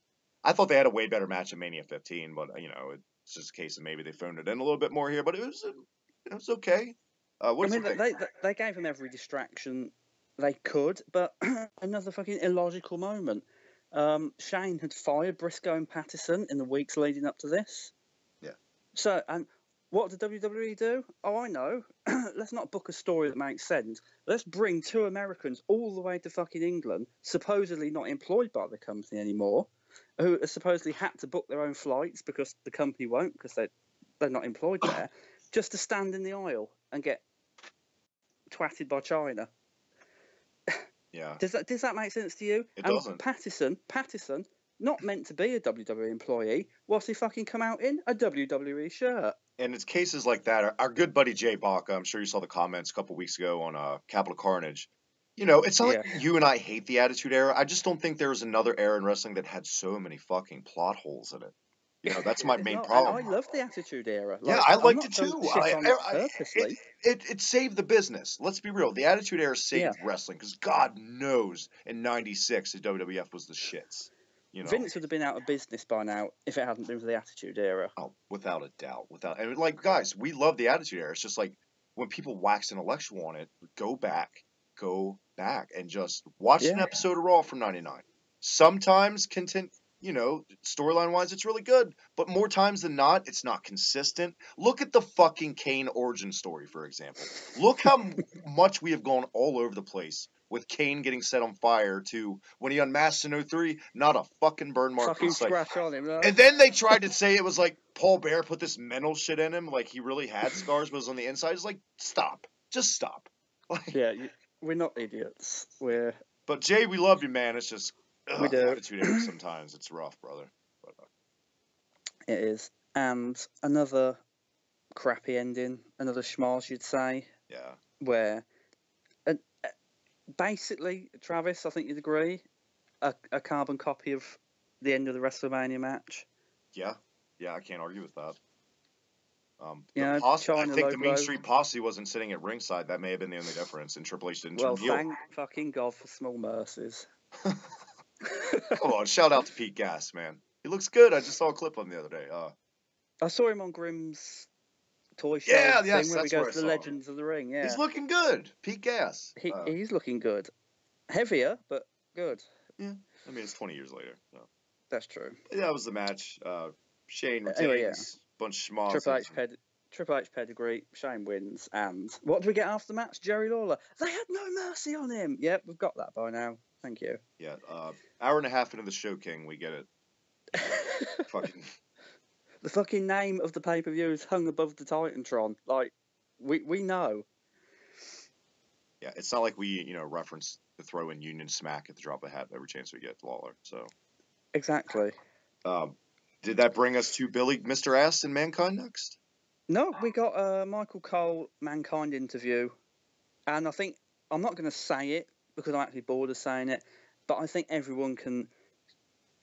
I thought they had a way better match at Mania 15, but you know, it's just a case of maybe they phoned it in a little bit more here. But it was uh, it was okay. Uh, what I mean, they, they they gave him every distraction they could, but [CLEARS THROAT] another fucking illogical moment. Um, Shane had fired Briscoe and Patterson in the weeks leading up to this. Yeah. So, and What did WWE do? Oh, I know. [CLEARS THROAT] Let's not book a story that makes sense. Let's bring two Americans all the way to fucking England, supposedly not employed by the company anymore, who are supposedly had to book their own flights because the company won't because they they're not employed [COUGHS] there, just to stand in the aisle and get twatted by Chyna. Yeah. Does that does that make sense to you? It and doesn't. Patterson, Patterson, not meant to be a WWE employee. What's he fucking come out in? A WWE shirt. And it's cases like that. Our, our good buddy Jay Baca, I'm sure you saw the comments a couple weeks ago on uh, Capital Carnage. You know, it's not like you and I hate the Attitude Era. I just don't think there was another era in wrestling that had so many fucking plot holes in it. You know, that's my [LAUGHS] main and problem. I love the Attitude Era. Yeah, Like, I I'm liked it too. I- on it purposely. It it saved the business. Let's be real. The Attitude Era saved wrestling because God knows in '96 the WWF was the shits. You know, Vince would have been out of business by now if it hadn't been for the Attitude Era. oh, without a doubt, without and like guys, we love the Attitude Era. It's just like when people wax intellectual on it, go back, go back, and just watch an episode of Raw from '99. Sometimes content. You know, storyline wise, it's really good, but more times than not, it's not consistent. Look at the fucking Kane origin story, for example. Look how [LAUGHS] much we have gone all over the place with Kane getting set on fire to when he unmasked in 03, not a fucking burn mark. Fucking It's like- scratch on him. no? and then they tried to say it was like Paul Bearer put this mental shit in him, like he really had scars, but was on the inside. It's like, stop. Just stop. [LAUGHS] Like, Yeah, you, we're not idiots. We're but Jay, we love you, man. It's just ugh, We do. attitude [CLEARS THROAT] sometimes. It's rough, brother. But, uh, it is, and another crappy ending, another schmoz, you'd say, yeah. where, uh, uh, basically, Travis, I think you'd agree, a, a carbon copy of the end of the WrestleMania match. Yeah, yeah, I can't argue with that. Um, the posse, I think the Mean logo. Street Posse wasn't sitting at ringside. That may have been the only difference. And Triple H didn't Well, turn heel. thank fucking God for small mercies. [LAUGHS] [LAUGHS] Come on, shout out to Pete Gas, man. He looks good. I just saw a clip of him the other day. Uh, I saw him on Grimm's toy show Yeah, thing yes, where he goes to the saw him. Legends of the Ring. Yeah, He's looking good. Pete Gas. he, Uh, he's looking good. Heavier, but good. Yeah, I mean, it's 20 years later. So. That's true. Yeah, that was the match. Uh, Shane retains. Anyway, yeah. Bunch of schmozzes. Triple H ped- Triple H pedigree. Shane wins, and what do we get after the match? Jerry Lawler. They had no mercy on him. Yep, we've got that by now. Thank you. Yeah, uh, hour and a half into the show, King, we get it. [LAUGHS] Fucking the fucking name of the pay per view is hung above the Titantron. Like, we we know. yeah. It's not like we you know reference the throw in Union Smack at the drop of a hat every chance we get Lawler. So, Exactly. um, did that bring us to Billy, Mr. Ass, and Mankind next? No, we got a Michael Cole Mankind interview, and I think I'm not going to say it because I'm actually bored of saying it, but I think everyone can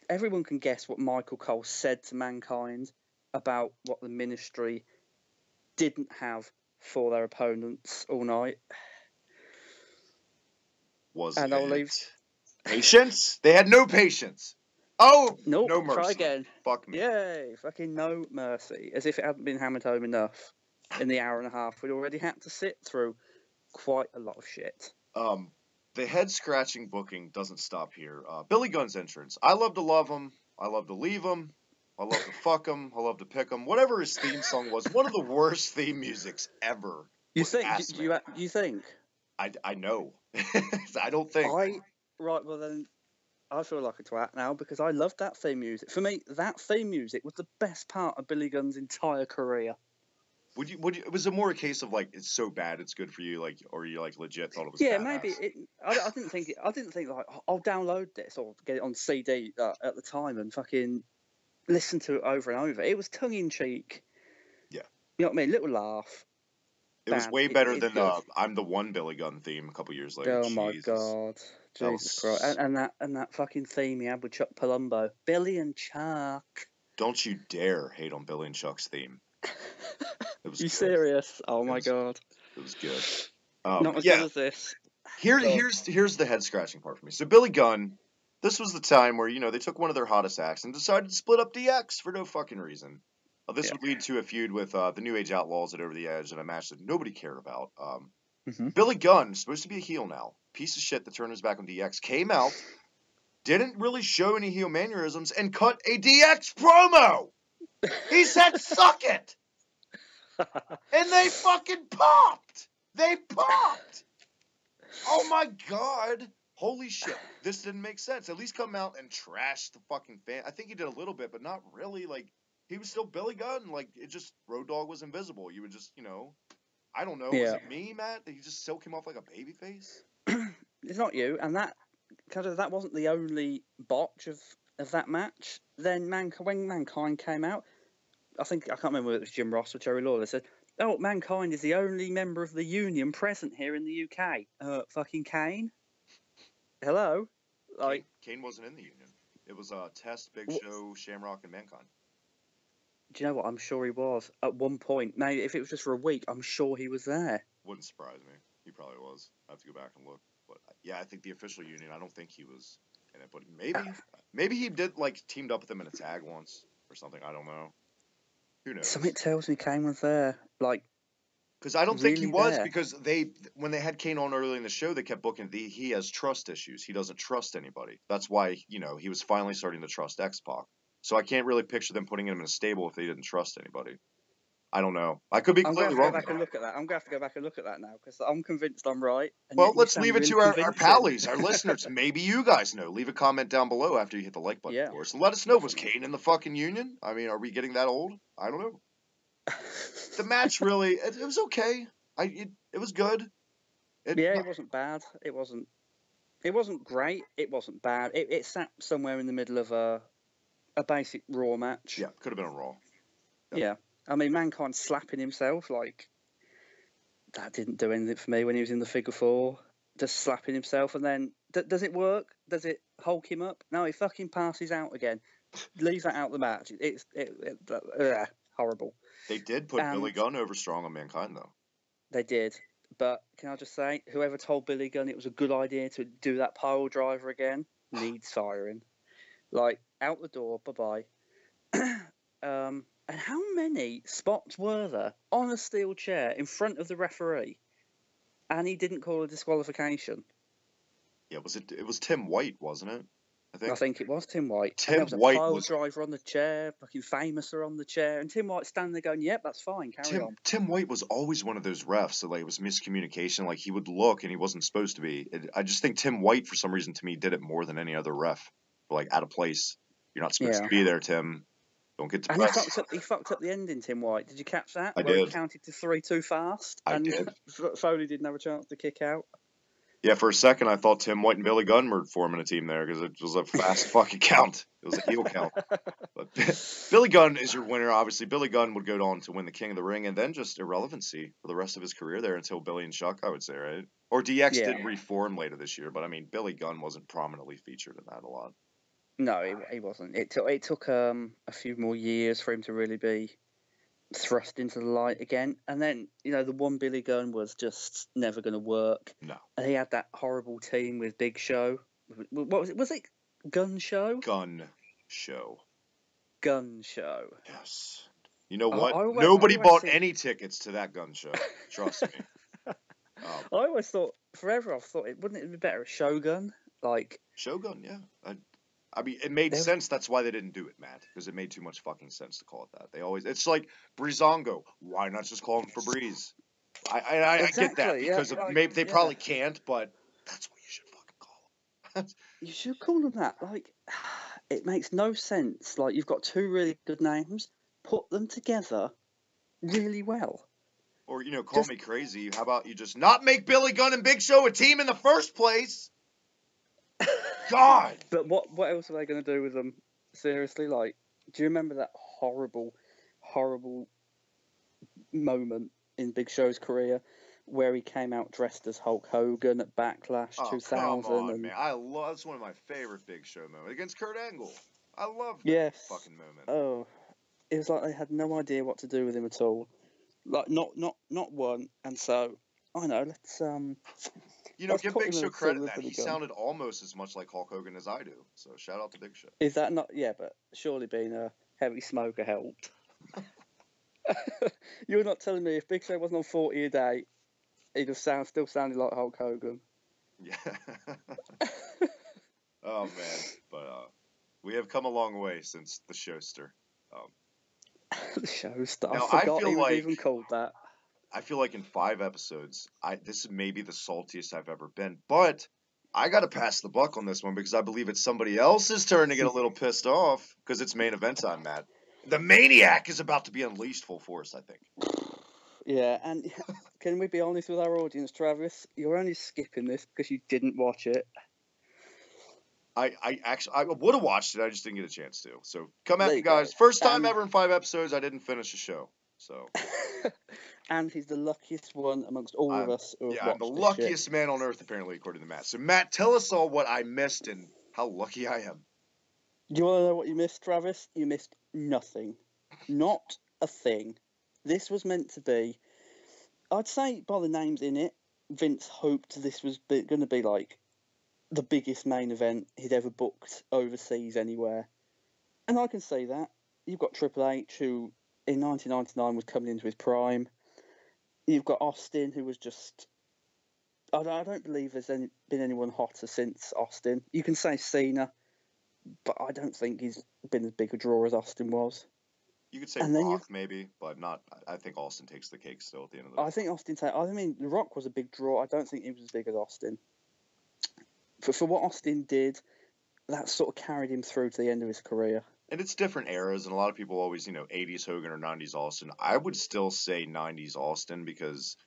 everyone can guess what Michael Cole said to Mankind about what the Ministry didn't have for their opponents all night. Was And I'll leave- patience? They had no patience. Oh, Nope, no mercy. try again. Fuck me. Yay, fucking no mercy. As if it hadn't been hammered home enough in the hour and a half we'd already had to sit through quite a lot of shit. Um, the head scratching booking doesn't stop here. Uh, Billy Gunn's entrance. I love to love him. I love to leave him. I love to fuck him. I love to pick him. Whatever his theme song was, one of the worst theme musics ever. You think? You, you, you think? I, I know. [LAUGHS] I don't think. I right. Well then, I feel like a twat now because I loved that theme music. For me, that theme music was the best part of Billy Gunn's entire career. Would you? Would you? Was it more a case of like it's so bad it's good for you, like, or you like legit thought it was? Yeah, badass? maybe it. I, I didn't think. It, I didn't think like "Oh, I'll download this or get it on CD uh, at the time and fucking listen to it over and over. It was tongue in cheek. Yeah. You know what I mean? Little laugh. It was way better it's than good. uh, "I'm the One" Billy Gunn theme a couple years later. oh my Jesus. god. Jesus Christ. And, and that and that fucking theme he had with Chuck Palumbo. Billy and Chuck. Don't you dare hate on Billy and Chuck's theme. It was [LAUGHS] You good. serious? Oh my Yes. god. It was good. Um, Not as yeah, good as this. Here, So- here's here's the head scratching part for me. So Billy Gunn, this was the time where you know they took one of their hottest acts and decided to split up DX for no fucking reason. Uh, this Yeah. would lead to a feud with uh, the New Age Outlaws at Over the Edge and a match that nobody cared about. Um, Mhm. Billy Gunn, supposed to be a heel now, piece of shit that turned his back on DX, came out, didn't really show any heel mannerisms, and cut a DX promo. He said, "Suck it." [LAUGHS] and they fucking popped. They popped. Oh my god. Holy shit. This didn't make sense. At least come out and trash the fucking fan. I think he did a little bit, but not really. Like he was still Billy Gunn. Like it just Road Dog was invisible. You would just, you know, I don't know. Yeah. Was it me, Matt? Did he just still him off like a baby face? [CLEARS THROAT] it's not you, and that kind of that wasn't the only botch of of that match. Then man, when mankind came out, I think I can't remember whether it was Jim Ross or Jerry Lawler said, "Oh, mankind is the only member of the union present here in the UK." Uh, fucking Kane. Hello, like Kane, Kane wasn't in the union. It was uh Test, Big Wha- Show, Shamrock, and Mankind. do you know what? I'm sure he was at one point. Maybe if it was just for a week, I'm sure he was there. Wouldn't surprise me. He probably was. I have to go back and look. But yeah, I think the official union. I don't think he was in it, but maybe, [SIGHS] maybe he did like teamed up with them in a tag once or something. I don't know. Who knows? Something tells me Kane was there. Like Because I don't think he was there. because they when they had Kane on early in the show, they kept booking the he has trust issues. He doesn't trust anybody. That's why you know he was finally starting to trust X Pac. So I can't really picture them putting him in a stable if they didn't trust anybody. I don't know. I could be I'm gonna completely go wrong. back and look at that. I'm gonna have to go back and look at that now because I'm convinced I'm right. Well, let's leave it really to our, our pallies, our [LAUGHS] listeners. Maybe you guys know. Leave a comment down below after you hit the like button Yeah, us. And let us know, was. Kane in the fucking union? I mean, are we getting that old? I don't know. [LAUGHS] The match really, it, it was okay. I it, it was good. It, yeah, it wasn't bad. It wasn't. It wasn't great. It wasn't bad. It, it sat somewhere in the middle of a a basic Raw match. yeah, could have been a Raw. Yeah. I mean, mankind slapping himself like that didn't do anything for me when he was in the figure four. Just slapping himself, and then d- does it work? Does it hulk him up? No, he fucking passes out again. Leaves that out the match. It's it, it, ugh, horrible. They did put Billy Gunn over strong on Mankind, though. They did. But can I just say, whoever told Billy Gunn it was a good idea to do that pile driver again needs firing. Like, out the door, bye bye. [CLEARS THROAT] um, and how many spots were there on a steel chair in front of the referee? And he didn't call a disqualification. Yeah, was it? It was Tim White, wasn't it? I think. I think it was Tim White. Tim was a White pile was- driver on the chair, fucking famous are on the chair, and Tim White standing there going, "Yep, that's fine, carry Tim on." Tim White was always one of those refs that like it was miscommunication. Like he would look and he wasn't supposed to be. It, I just think Tim White, for some reason, to me, did it more than any other ref. Like out of place. You're not supposed Yeah. to be there, Tim. Don't get And he fucked, up, he fucked up the ending, Tim White. Did you catch that? I Where he did. counted to three too fast. I and did. [LAUGHS] Foley didn't have a chance to kick out. Yeah, for a second I thought Tim White and Billy Gunn were forming a team there because it was a fast [LAUGHS] fucking count. It was a heel count. But [LAUGHS] Billy Gunn is your winner. Obviously, Billy Gunn would go on to win the King of the Ring and then just irrelevancy for the rest of his career there until Billy and Chuck, I would say, right? Or DX did reform later this year, but I mean, Billy Gunn wasn't prominently featured in that a lot. No, he, he wasn't. It took it took um, a few more years for him to really be thrust into the light again. And then you know the one Billy Gunn was just never going to work. No. And he had that horrible team with Big Show. What was it? Was it Gun Show? Gun show. Gun Show. Yes. You know what? I Nobody I bought see- any tickets to that gun show. Trust me. [LAUGHS] Um, I always thought forever. I thought it wouldn't it be better a Shogun like Shogun, yeah. I, I mean, it made They- sense. That's why they didn't do it, Matt, because it made too much fucking sense to call it that. They always, it's like Breezango. Why not just call him Febreze? I, I, I, I get that Exactly, yeah, because of, like, maybe they yeah. probably can't, but that's what you should fucking call him. You should call them that. Like, [SIGHS] it makes no sense. Like, you've got two really good names, put them together really well. Or you know, call Just- me crazy. How about you just not make Billy Gunn and Big Show a team in the first place? God. [LAUGHS] But what what else are they going to do with them? Seriously, like, do you remember that horrible, horrible moment in Big Show's career where he came out dressed as Hulk Hogan at Backlash Oh, 2000? come on, and man. I love. That's one of my favorite Big Show moments against Kurt Angle. I love that Yes. fucking moment. Oh, it was like they had no idea what to do with him at all. Like, not not not one. And so, I know. Let's um. You know, give Big Show credit that he sounded almost as much like Hulk Hogan as I do. So shout out to Big Show. Is that not? Yeah, but surely being a heavy smoker helped. [LAUGHS] You're not telling me if Big Show wasn't on forty a day, he'd have sound still sounded like Hulk Hogan. Yeah. [LAUGHS] oh man, but uh, we have come a long way since the showster. Um, [LAUGHS] the show stuff. Now, I I forgot feel he was like- even called that. I feel like in five episodes, I this is maybe the saltiest I've ever been. But I got to pass the buck on this one because I believe it's somebody else's turn to get a little [LAUGHS] pissed off because it's main event time, Matt. The maniac is about to be unleashed full force. I think. [SIGHS] Yeah, and [LAUGHS] can we be honest with our audience, Travis? You're only skipping this because you didn't watch it. I, I actually I would have watched it. I just didn't get a chance to. So come at me, you go. guys. First time Um, ever in five episodes I didn't finish a show. So [LAUGHS] and he's the luckiest one amongst all of I'm- us who yeah, I'm the this shit. luckiest man on earth apparently, according to Matt. So Matt, tell us all what I missed and how lucky I am. Do you want to know what you missed, Travis? You missed nothing. Not a thing. This was meant to be. I'd say by the names in it, Vince hoped this was going to be like the biggest main event he'd ever booked overseas anywhere. And I can say that. You've got Triple H, who in 1999 was coming into his prime. You've got Austin, who was just. I don't, I don't believe there's any, been anyone hotter since Austin. You can say Cena, but I don't think he's been as big a draw as Austin was. You could say And Rock maybe, but not. I think Austin takes the cake still at the end of the. day. I think Austin. Ta- I mean, The Rock was a big draw. I don't think he was as big as Austin. For for what Austin did, that sort of carried him through to the end of his career. And it's different eras, and a lot of people always, you know, 80s Hogan or 90s Austin. I would still say 90s Austin because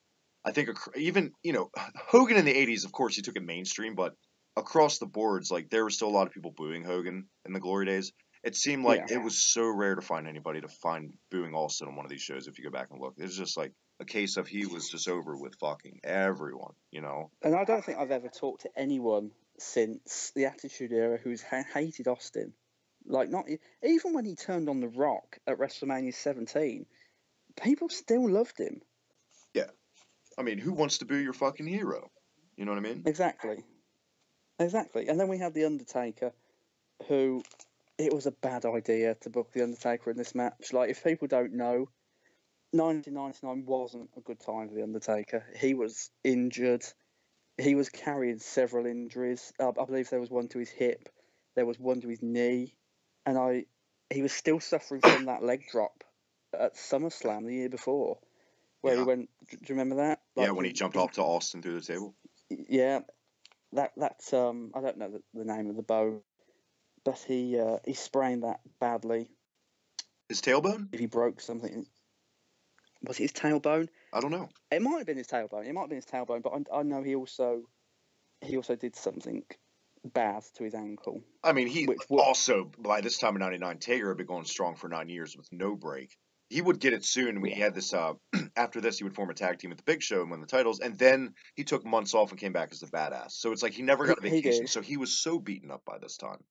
I think even, you know, [SIGHS] Hogan in the 80s, of course, he took it mainstream, but across the boards, like, there were still a lot of people booing Hogan in the glory days. It seemed like Yeah. it was so rare to find anybody to find booing Austin on one of these shows if you go back and look. It's just like a case of he was just over with fucking everyone, you know? And I don't think I've ever talked to anyone since the Attitude Era who's hated Austin. Like not even when he turned on the Rock at WrestleMania 17, people still loved him. Yeah, I mean, who wants to boo your fucking hero? You know what I mean? Exactly. Exactly. And then we had The Undertaker, who it was a bad idea to book The Undertaker in this match. Like, if people don't know, 1999 wasn't a good time for The Undertaker. He was injured. He was carrying several injuries. Uh, I believe there was one to his hip, there was one to his knee, and I he was still suffering from that leg drop at SummerSlam the year before, where Yeah. he went. Do you remember that? yeah, when he jumped off to Austin through the table. yeah, that that's um I don't know the, the name of the bow, but he uh, he sprained that badly. His tailbone? If he broke something, was it his tailbone? I don't know. It might have been his tailbone. It might have been his tailbone, but I, I know he also he also did something bad to his ankle. I mean, he Which would- also by this time in '99, Taker had been going strong for nine years with no break. He would get it soon. We had this. Uh, [CLEARS THROAT] after this, he would form a tag team with the Big Show and win the titles, and then he took months off and came back as the badass. So it's like he never got a He- he vacation. so he was so beaten up by this time.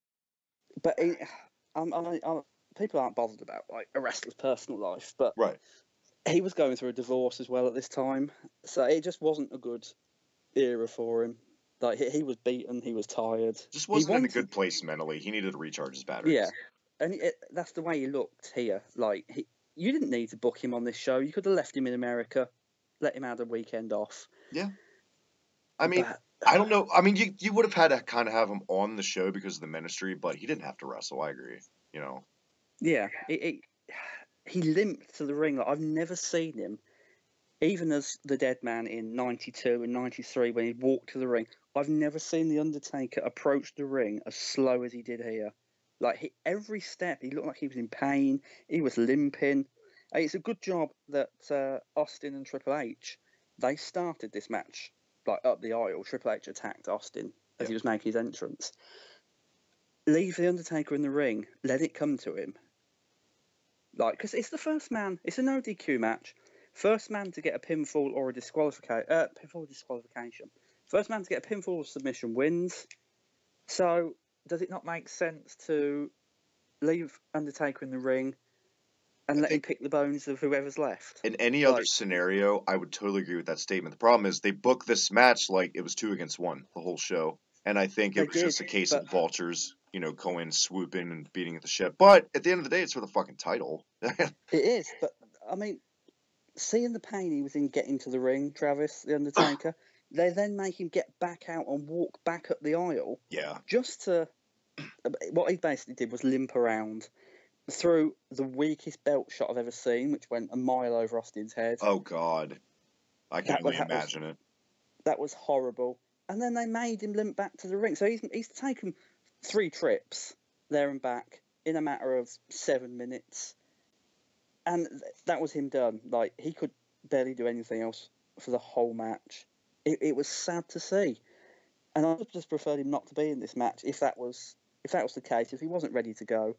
But [SIGHS] I'm, I'm, I'm, people aren't bothered about like a wrestler's personal life, but Right. he was going through a divorce as well at this time, so it just wasn't a good era for him. Like he, he was beaten, he was tired. Just wasn't in a good place mentally. He needed to recharge his batteries. Yeah, and it, that's the way he looked here. Like he, you didn't need to book him on this show. You could have left him in America, let him have a weekend off. Yeah, I mean, but, I don't know. I mean, you you would have had to kind of have him on the show because of the ministry, but he didn't have to wrestle. I agree. You know. yeah, it, it, he limped to the ring. Like I've never seen him, even as the Dead Man in '92 and '93 when he walked to the ring. I've never seen the Undertaker approach the ring as slow as he did here. Like he, every step, he looked like he was in pain. He was limping. It's a good job that uh, Austin and Triple H they started this match like up the aisle. Triple H attacked Austin as Yeah. he was making his entrance. Leave the Undertaker in the ring. Let it come to him. Like, because it's the first man. It's a no DQ match. First man to get a pinfall or a disqualification. Uh, pinfall disqualification. First man to get a pinfall or submission wins. So, does it not make sense to leave Undertaker in the ring and I let him pick the bones of whoever's left? In any other scenario, I would totally agree with that statement. The problem is they booked this match like it was two against one the whole show, and I think it was just a did, case of vultures, you know, Cohen swooping and beating at the shit. But at the end of the day, it's for the fucking title. [LAUGHS] It is, but I mean, seeing the pain he was in getting to the ring, Travis, the Undertaker, [CLEARS THROAT] they then make him get back out and walk back up the aisle yeah, just to. What he basically did was limp around. through the weakest belt shot I've ever seen, which went a mile over Austin's head. Oh God, I can That was- only was- imagine it. That was horrible. And then they made him limp back to the ring. So he's he's taken three trips there and back in a matter of seven minutes, and th- that was him done. Like he could barely do anything else for the whole match. It, it was sad to see, and I just preferred him not to be in this match if that was if that was the case. If he wasn't ready to go,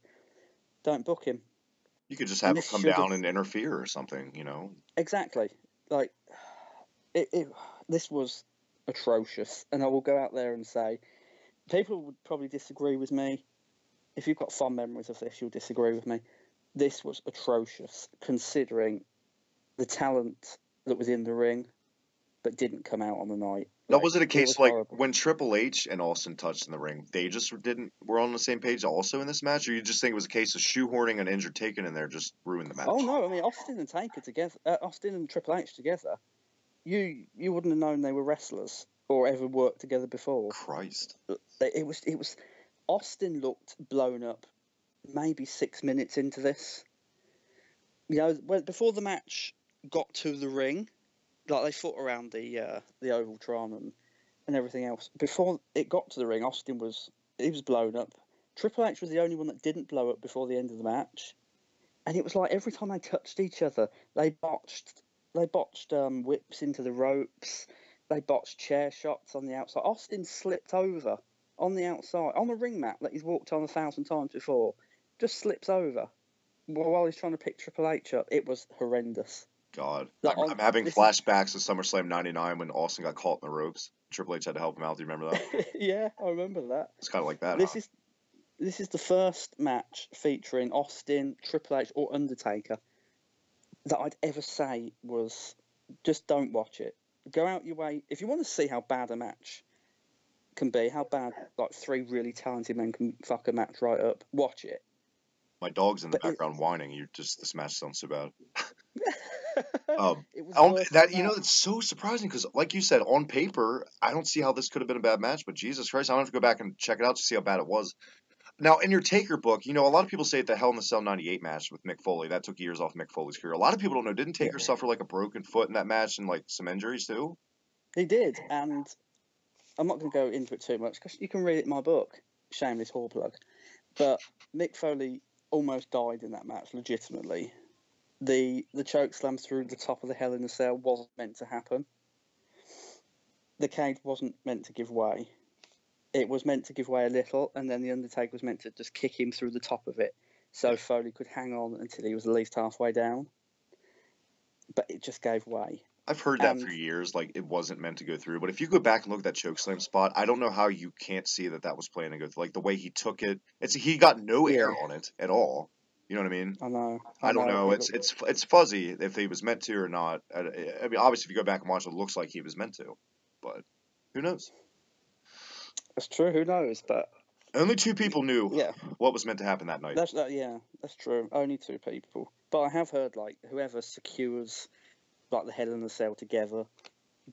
don't book him. You could just have him come should've- down and interfere or something, you know. Exactly. Like it, it this was atrocious and I will go out there and say people would probably disagree with me. If you've got fond memories of this, you'll disagree with me. This was atrocious considering the talent that was in the ring but didn't come out on the night. Now, Like, was it a case was like horrible. when Triple H and Austin touched in the ring, they just didn't were on the same page also in this match, or you just think it was a case of shoehorning an injured Taker in there just ruined the match? Oh no! I mean, Austin and Taker together, uh, Austin and Triple H together, you you wouldn't have known they were wrestlers or ever worked together before. Christ! It was it was Austin looked blown up maybe six minutes into this. You know, before the match got to the ring, like they fought around the uh, the Ovaltron and, and everything else. Before it got to the ring, Austin was he was blown up. Triple H was the only one that didn't blow up before the end of the match, and it was like every time they touched each other, they botched they botched um, whips into the ropes. They botched chair shots on the outside. Austin slipped over on the outside, on the ring mat that he's walked on a thousand times before, just slips over while while he's trying to pick Triple H up. It was horrendous. God, Like, I'm, I'm oh, having this is- flashbacks to SummerSlam '99 when Austin got caught in the ropes. Triple H had to help him out. Do you remember that? [LAUGHS] yeah, I remember that. It's kind of like that. This huh? is this is the first match featuring Austin, Triple H, or Undertaker that I'd ever say was just don't watch it. Go out your way if you want to see how bad a match can be, how bad like three really talented men can fuck a match right up. Watch it. My dog's in the but it- background whining. You just this match sounds so bad. [LAUGHS] Um, it that you know it's so surprising because, like you said, on paper, I don't see how this could have been a bad match. But Jesus Christ, I'm gonna have to go back and check it out to see how bad it was. Now, in your Taker book, you know a lot of people say the Hell in the Cell '98 match with Mick Foley that took years off Mick Foley's career. A lot of people don't know. Didn't Taker Yeah. suffer like a broken foot in that match and like some injuries too? He did, and I'm not going to go into it too much because you can read it in my book, Shameless Whore Plug. But Mick Foley almost died in that match, legitimately. The the choke slam through the top of the Hell in a Cell wasn't meant to happen. The cage wasn't meant to give way. It was meant to give way a little, and then the Undertaker was meant to just kick him through the top of it, so Foley could hang on until he was at least halfway down. But it just gave way. I've heard that And- for years. Like it wasn't meant to go through. But if you go back and look at that choke slam spot, I don't know how you can't see that that was planned to go through. Like the way he took it, it's he got no air Yeah. on it at all. You know what I mean? I know. I don't know. it It's it's it's fuzzy if he was meant to or not. I, I mean, obviously, if you go back and watch it, it looks like he was meant to, but who knows? That's true. Who knows? But Only two people knew yeah, what was meant to happen that night. that's that. Yeah, that's true. Only two people. But I have heard like whoever secures like the head and the cell together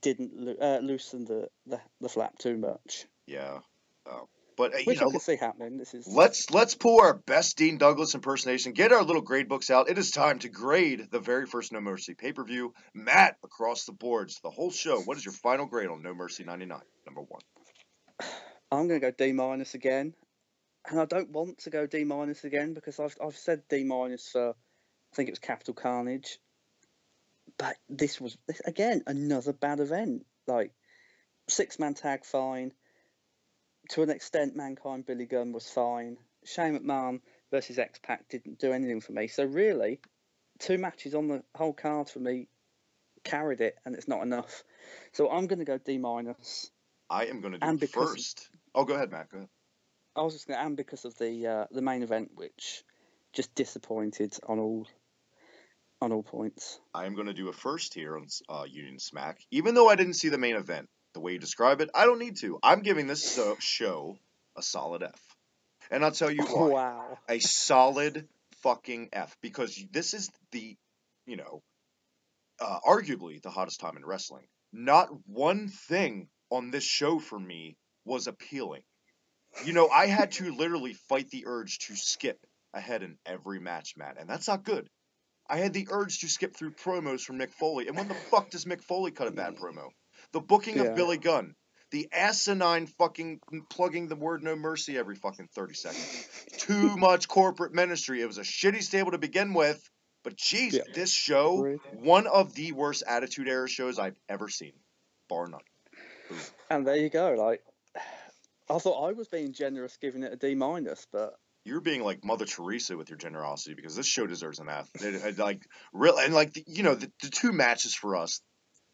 didn't loo- uh, loosen the, the the flap too much, Yeah, uh, but uh, you which I can see happening. This is let's let's pull our best Dean Douglas impersonation. Get our little grade books out. It is time to grade the very first No Mercy pay per view. Matt across the boards, the whole show. What is your final grade on No Mercy '99? Number one. [SIGHS] I'm going to go D minus again, and I don't want to go D minus again because I've I've said D minus for I think it was Capital Carnage, but this was this, again another bad event. Like six man tag fine, to an extent, Mankind Billy Gunn was fine. Shane McMahon versus X Pac didn't do anything for me. So really, two matches on the whole card for me carried it, and it's not enough. So I'm going to go D minus. I am going to do And first. Oh, go ahead, Matt. Go ahead. I was just going to, and because of the uh, the main event, which just disappointed on all on all points. I am going to do a first here on uh, Union Smack. Even though I didn't see the main event, the way you describe it, I don't need to. I'm giving this so- show a solid F. And I'll tell you why. Wow. A solid fucking F. Because this is the, you know, uh, arguably the hottest time in wrestling. Not one thing on this show for me was appealing. You know, I had to literally fight the urge to skip ahead in every match, Matt, and that's not good. I had the urge to skip through promos from Mick Foley, and when the fuck does Mick Foley cut a bad promo? The booking Yeah. of Billy Gunn, the asinine fucking plugging the word no mercy every fucking 30 seconds. Too [LAUGHS] much corporate ministry. It was a shitty stable to begin with, but jeez, Yeah. this show, Agreed. one of the worst Attitude Era shows I've ever seen, bar none. And there you go. Like, [SIGHS] I thought I was being generous giving it a D minus, but You're being like Mother Teresa with your generosity because this show deserves an F. Like real and like the, you know the, the two matches for us,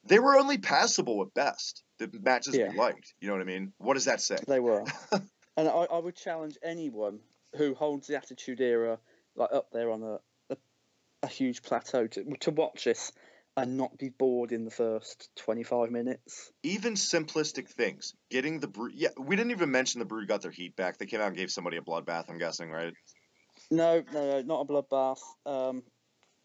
they were only passable at best. The matches Yeah. we liked. You know what I mean? What does that say? they were. [LAUGHS] and I, I would challenge anyone who holds the Attitude Era like up there on a a, a huge plateau to to watch this and not be bored in the first twenty five minutes. Even simplistic things, getting the brood. Yeah, we didn't even mention the brood got their heat back. They came out and gave somebody a bloodbath. I'm guessing, right? No, no, no, not a bloodbath. Um,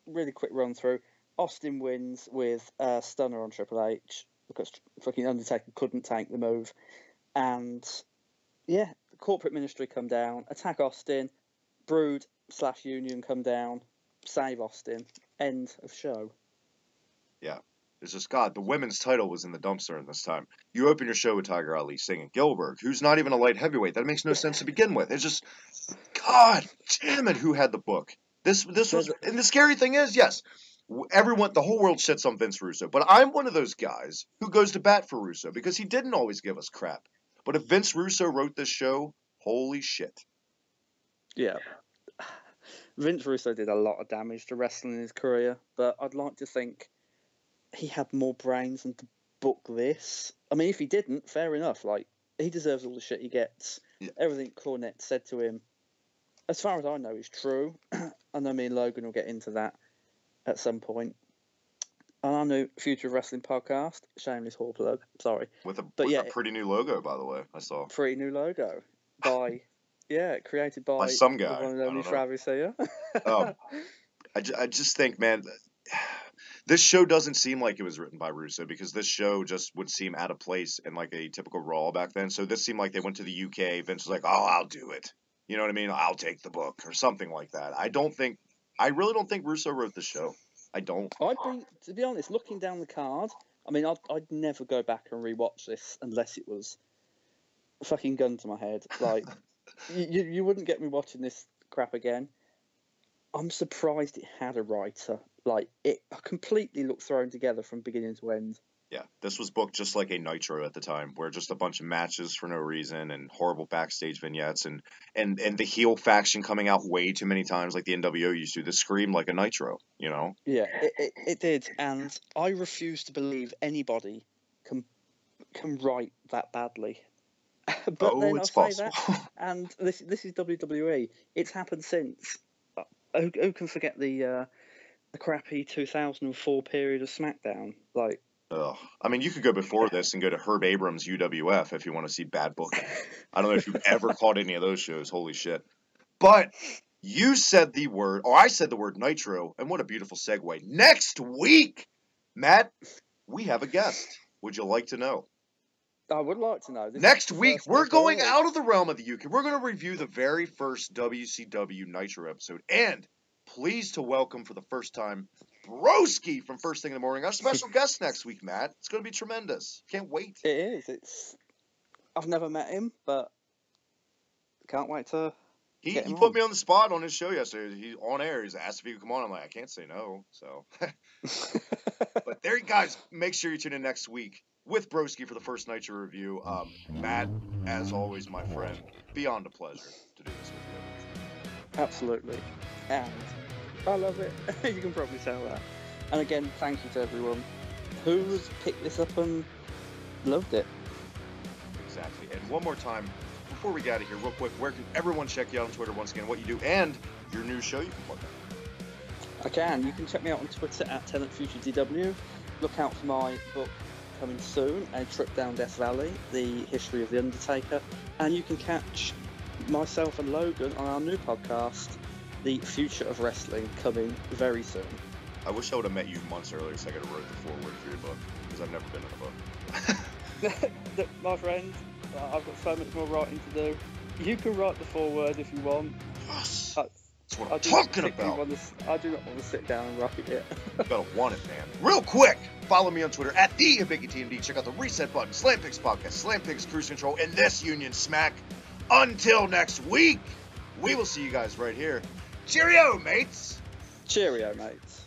really quick run through. Austin wins with a stunner on Triple H because fucking Undertaker couldn't tank the move, and yeah, the corporate ministry come down, attack Austin, Brood slash Union come down, save Austin. End of show. It's just God. The women's title was in the dumpster in this time. You open your show with Tiger Ali singing Gilberg, who's not even a light heavyweight. That makes no sense to begin with. It's just, God damn it, who had the book? This this was, and the scary thing is, yes, everyone, the whole world shits on Vince Russo, but I'm one of those guys who goes to bat for Russo because he didn't always give us crap. But if Vince Russo wrote this show, holy shit. Yeah. [SIGHS] Vince Russo did a lot of damage to wrestling in his career, but I'd like to think he had more brains than to book this. I mean, if he didn't, fair enough. Like, he deserves all the shit he gets. Yeah. Everything Cornette said to him, as far as I know, is true. [CLEARS THROAT] and I know me and Logan will get into that at some point. On our new Future Wrestling podcast, shameless whore plug, sorry, With a, But with yeah. a pretty new logo, by the way, I saw. pretty new logo by, [LAUGHS] yeah, created by, By some the guy. one and I only don't know. Travis here. Oh. [LAUGHS] I, ju- I just think, man, this show doesn't seem like it was written by Russo because this show just would seem out of place in like a typical Raw back then. So this seemed like they went to the UK. Vince was like, "Oh, I'll do it." You know what I mean? I'll take the book or something like that. I don't think, I really don't think Russo wrote the show. I don't. I'd be, to be honest, looking down the card. I mean, I'd, I'd never go back and rewatch this unless it was a fucking gun to my head. Like, [LAUGHS] you, you wouldn't get me watching this crap again. I'm surprised it had a writer. Like, it completely looked thrown together from beginning to end. Yeah, this was booked just like a Nitro at the time, where just a bunch of matches for no reason and horrible backstage vignettes and and and the heel faction coming out way too many times, like the NWO used to. This screamed like a Nitro, you know. Yeah, it, it, it did, and I refuse to believe anybody can can write that badly. [LAUGHS] but oh, then it's I'll say that, [LAUGHS] and this this is WWE. It's happened since. Uh, Who, who can forget the uh, the crappy 2004 period of SmackDown? Like, Ugh. I mean, you could go before this and go to Herb Abrams UWF if you want to see bad [LAUGHS] booking. I don't know if you've ever caught any of those shows. Holy shit! But you said the word, or I said the word Nitro, and what a beautiful segue. Next week, Matt, we have a guest. Would you like to know? I would like to know. This Next week, we're going out of the realm of the UK. We're going to review the very first WCW Nitro episode. And pleased to welcome for the first time Broski from First Thing in the Morning, our special [LAUGHS] guest next week, Matt. It's going to be tremendous. Can't wait. It is. It's. I've never met him, but can't wait to. He, he him put on. me on the spot on his show yesterday. He on air. He's asked if he could come on. I'm like, I can't say no. So, [LAUGHS] but there, you guys. Make sure you tune in next week with Broski for the first Nitro review. Um, Matt, as always, my friend, beyond a pleasure to do this with you. Absolutely. And I love it. [LAUGHS] you can probably tell that. And again, thank you to everyone who has picked this up and loved it. Exactly. And one more time, before we get out of here, real quick, where can everyone check you out on Twitter once again, what you do, and your new show you can plug in? I can. You can check me out on Twitter at Tennant Future DW. Look out for my book coming soon, A Trip Down Death Valley, The History of the Undertaker. And you can catch myself and Logan on our new podcast, The Future of Wrestling, coming very soon. I wish I would have met you months earlier so I could have wrote the foreword for your book, because I've never been in a book. [LAUGHS] My friend, uh, I've got so much more writing to do. You can write the foreword if you want. Yes! Uh, That's what I I'm talking about. want to I do not want to sit down and write it. You gotta want it, man. Real quick, follow me on Twitter at the TMD. Check out the reset button, Slam Pigs podcast, Slam Pigs Cruise Control, and this Union Smack. Until next week, we will see you guys right here. Cheerio, mates. Cheerio, mates.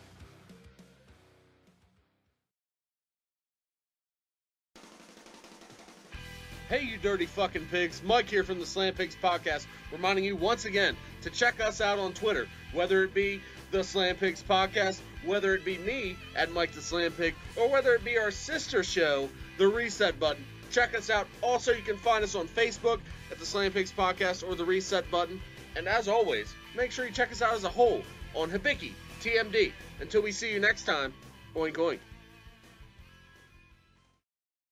Hey, you dirty fucking pigs. Mike here from the Slam Pigs Podcast, reminding you once again to check us out on Twitter, whether it be the Slam Pigs Podcast, whether it be me at Mike the Slam Pig, or whether it be our sister show, The Reset Button. Check us out. Also, you can find us on Facebook at the Slam Pigs Podcast or The Reset Button. And as always, make sure you check us out as a whole on Hibiki TMD. Until we see you next time, oink oink.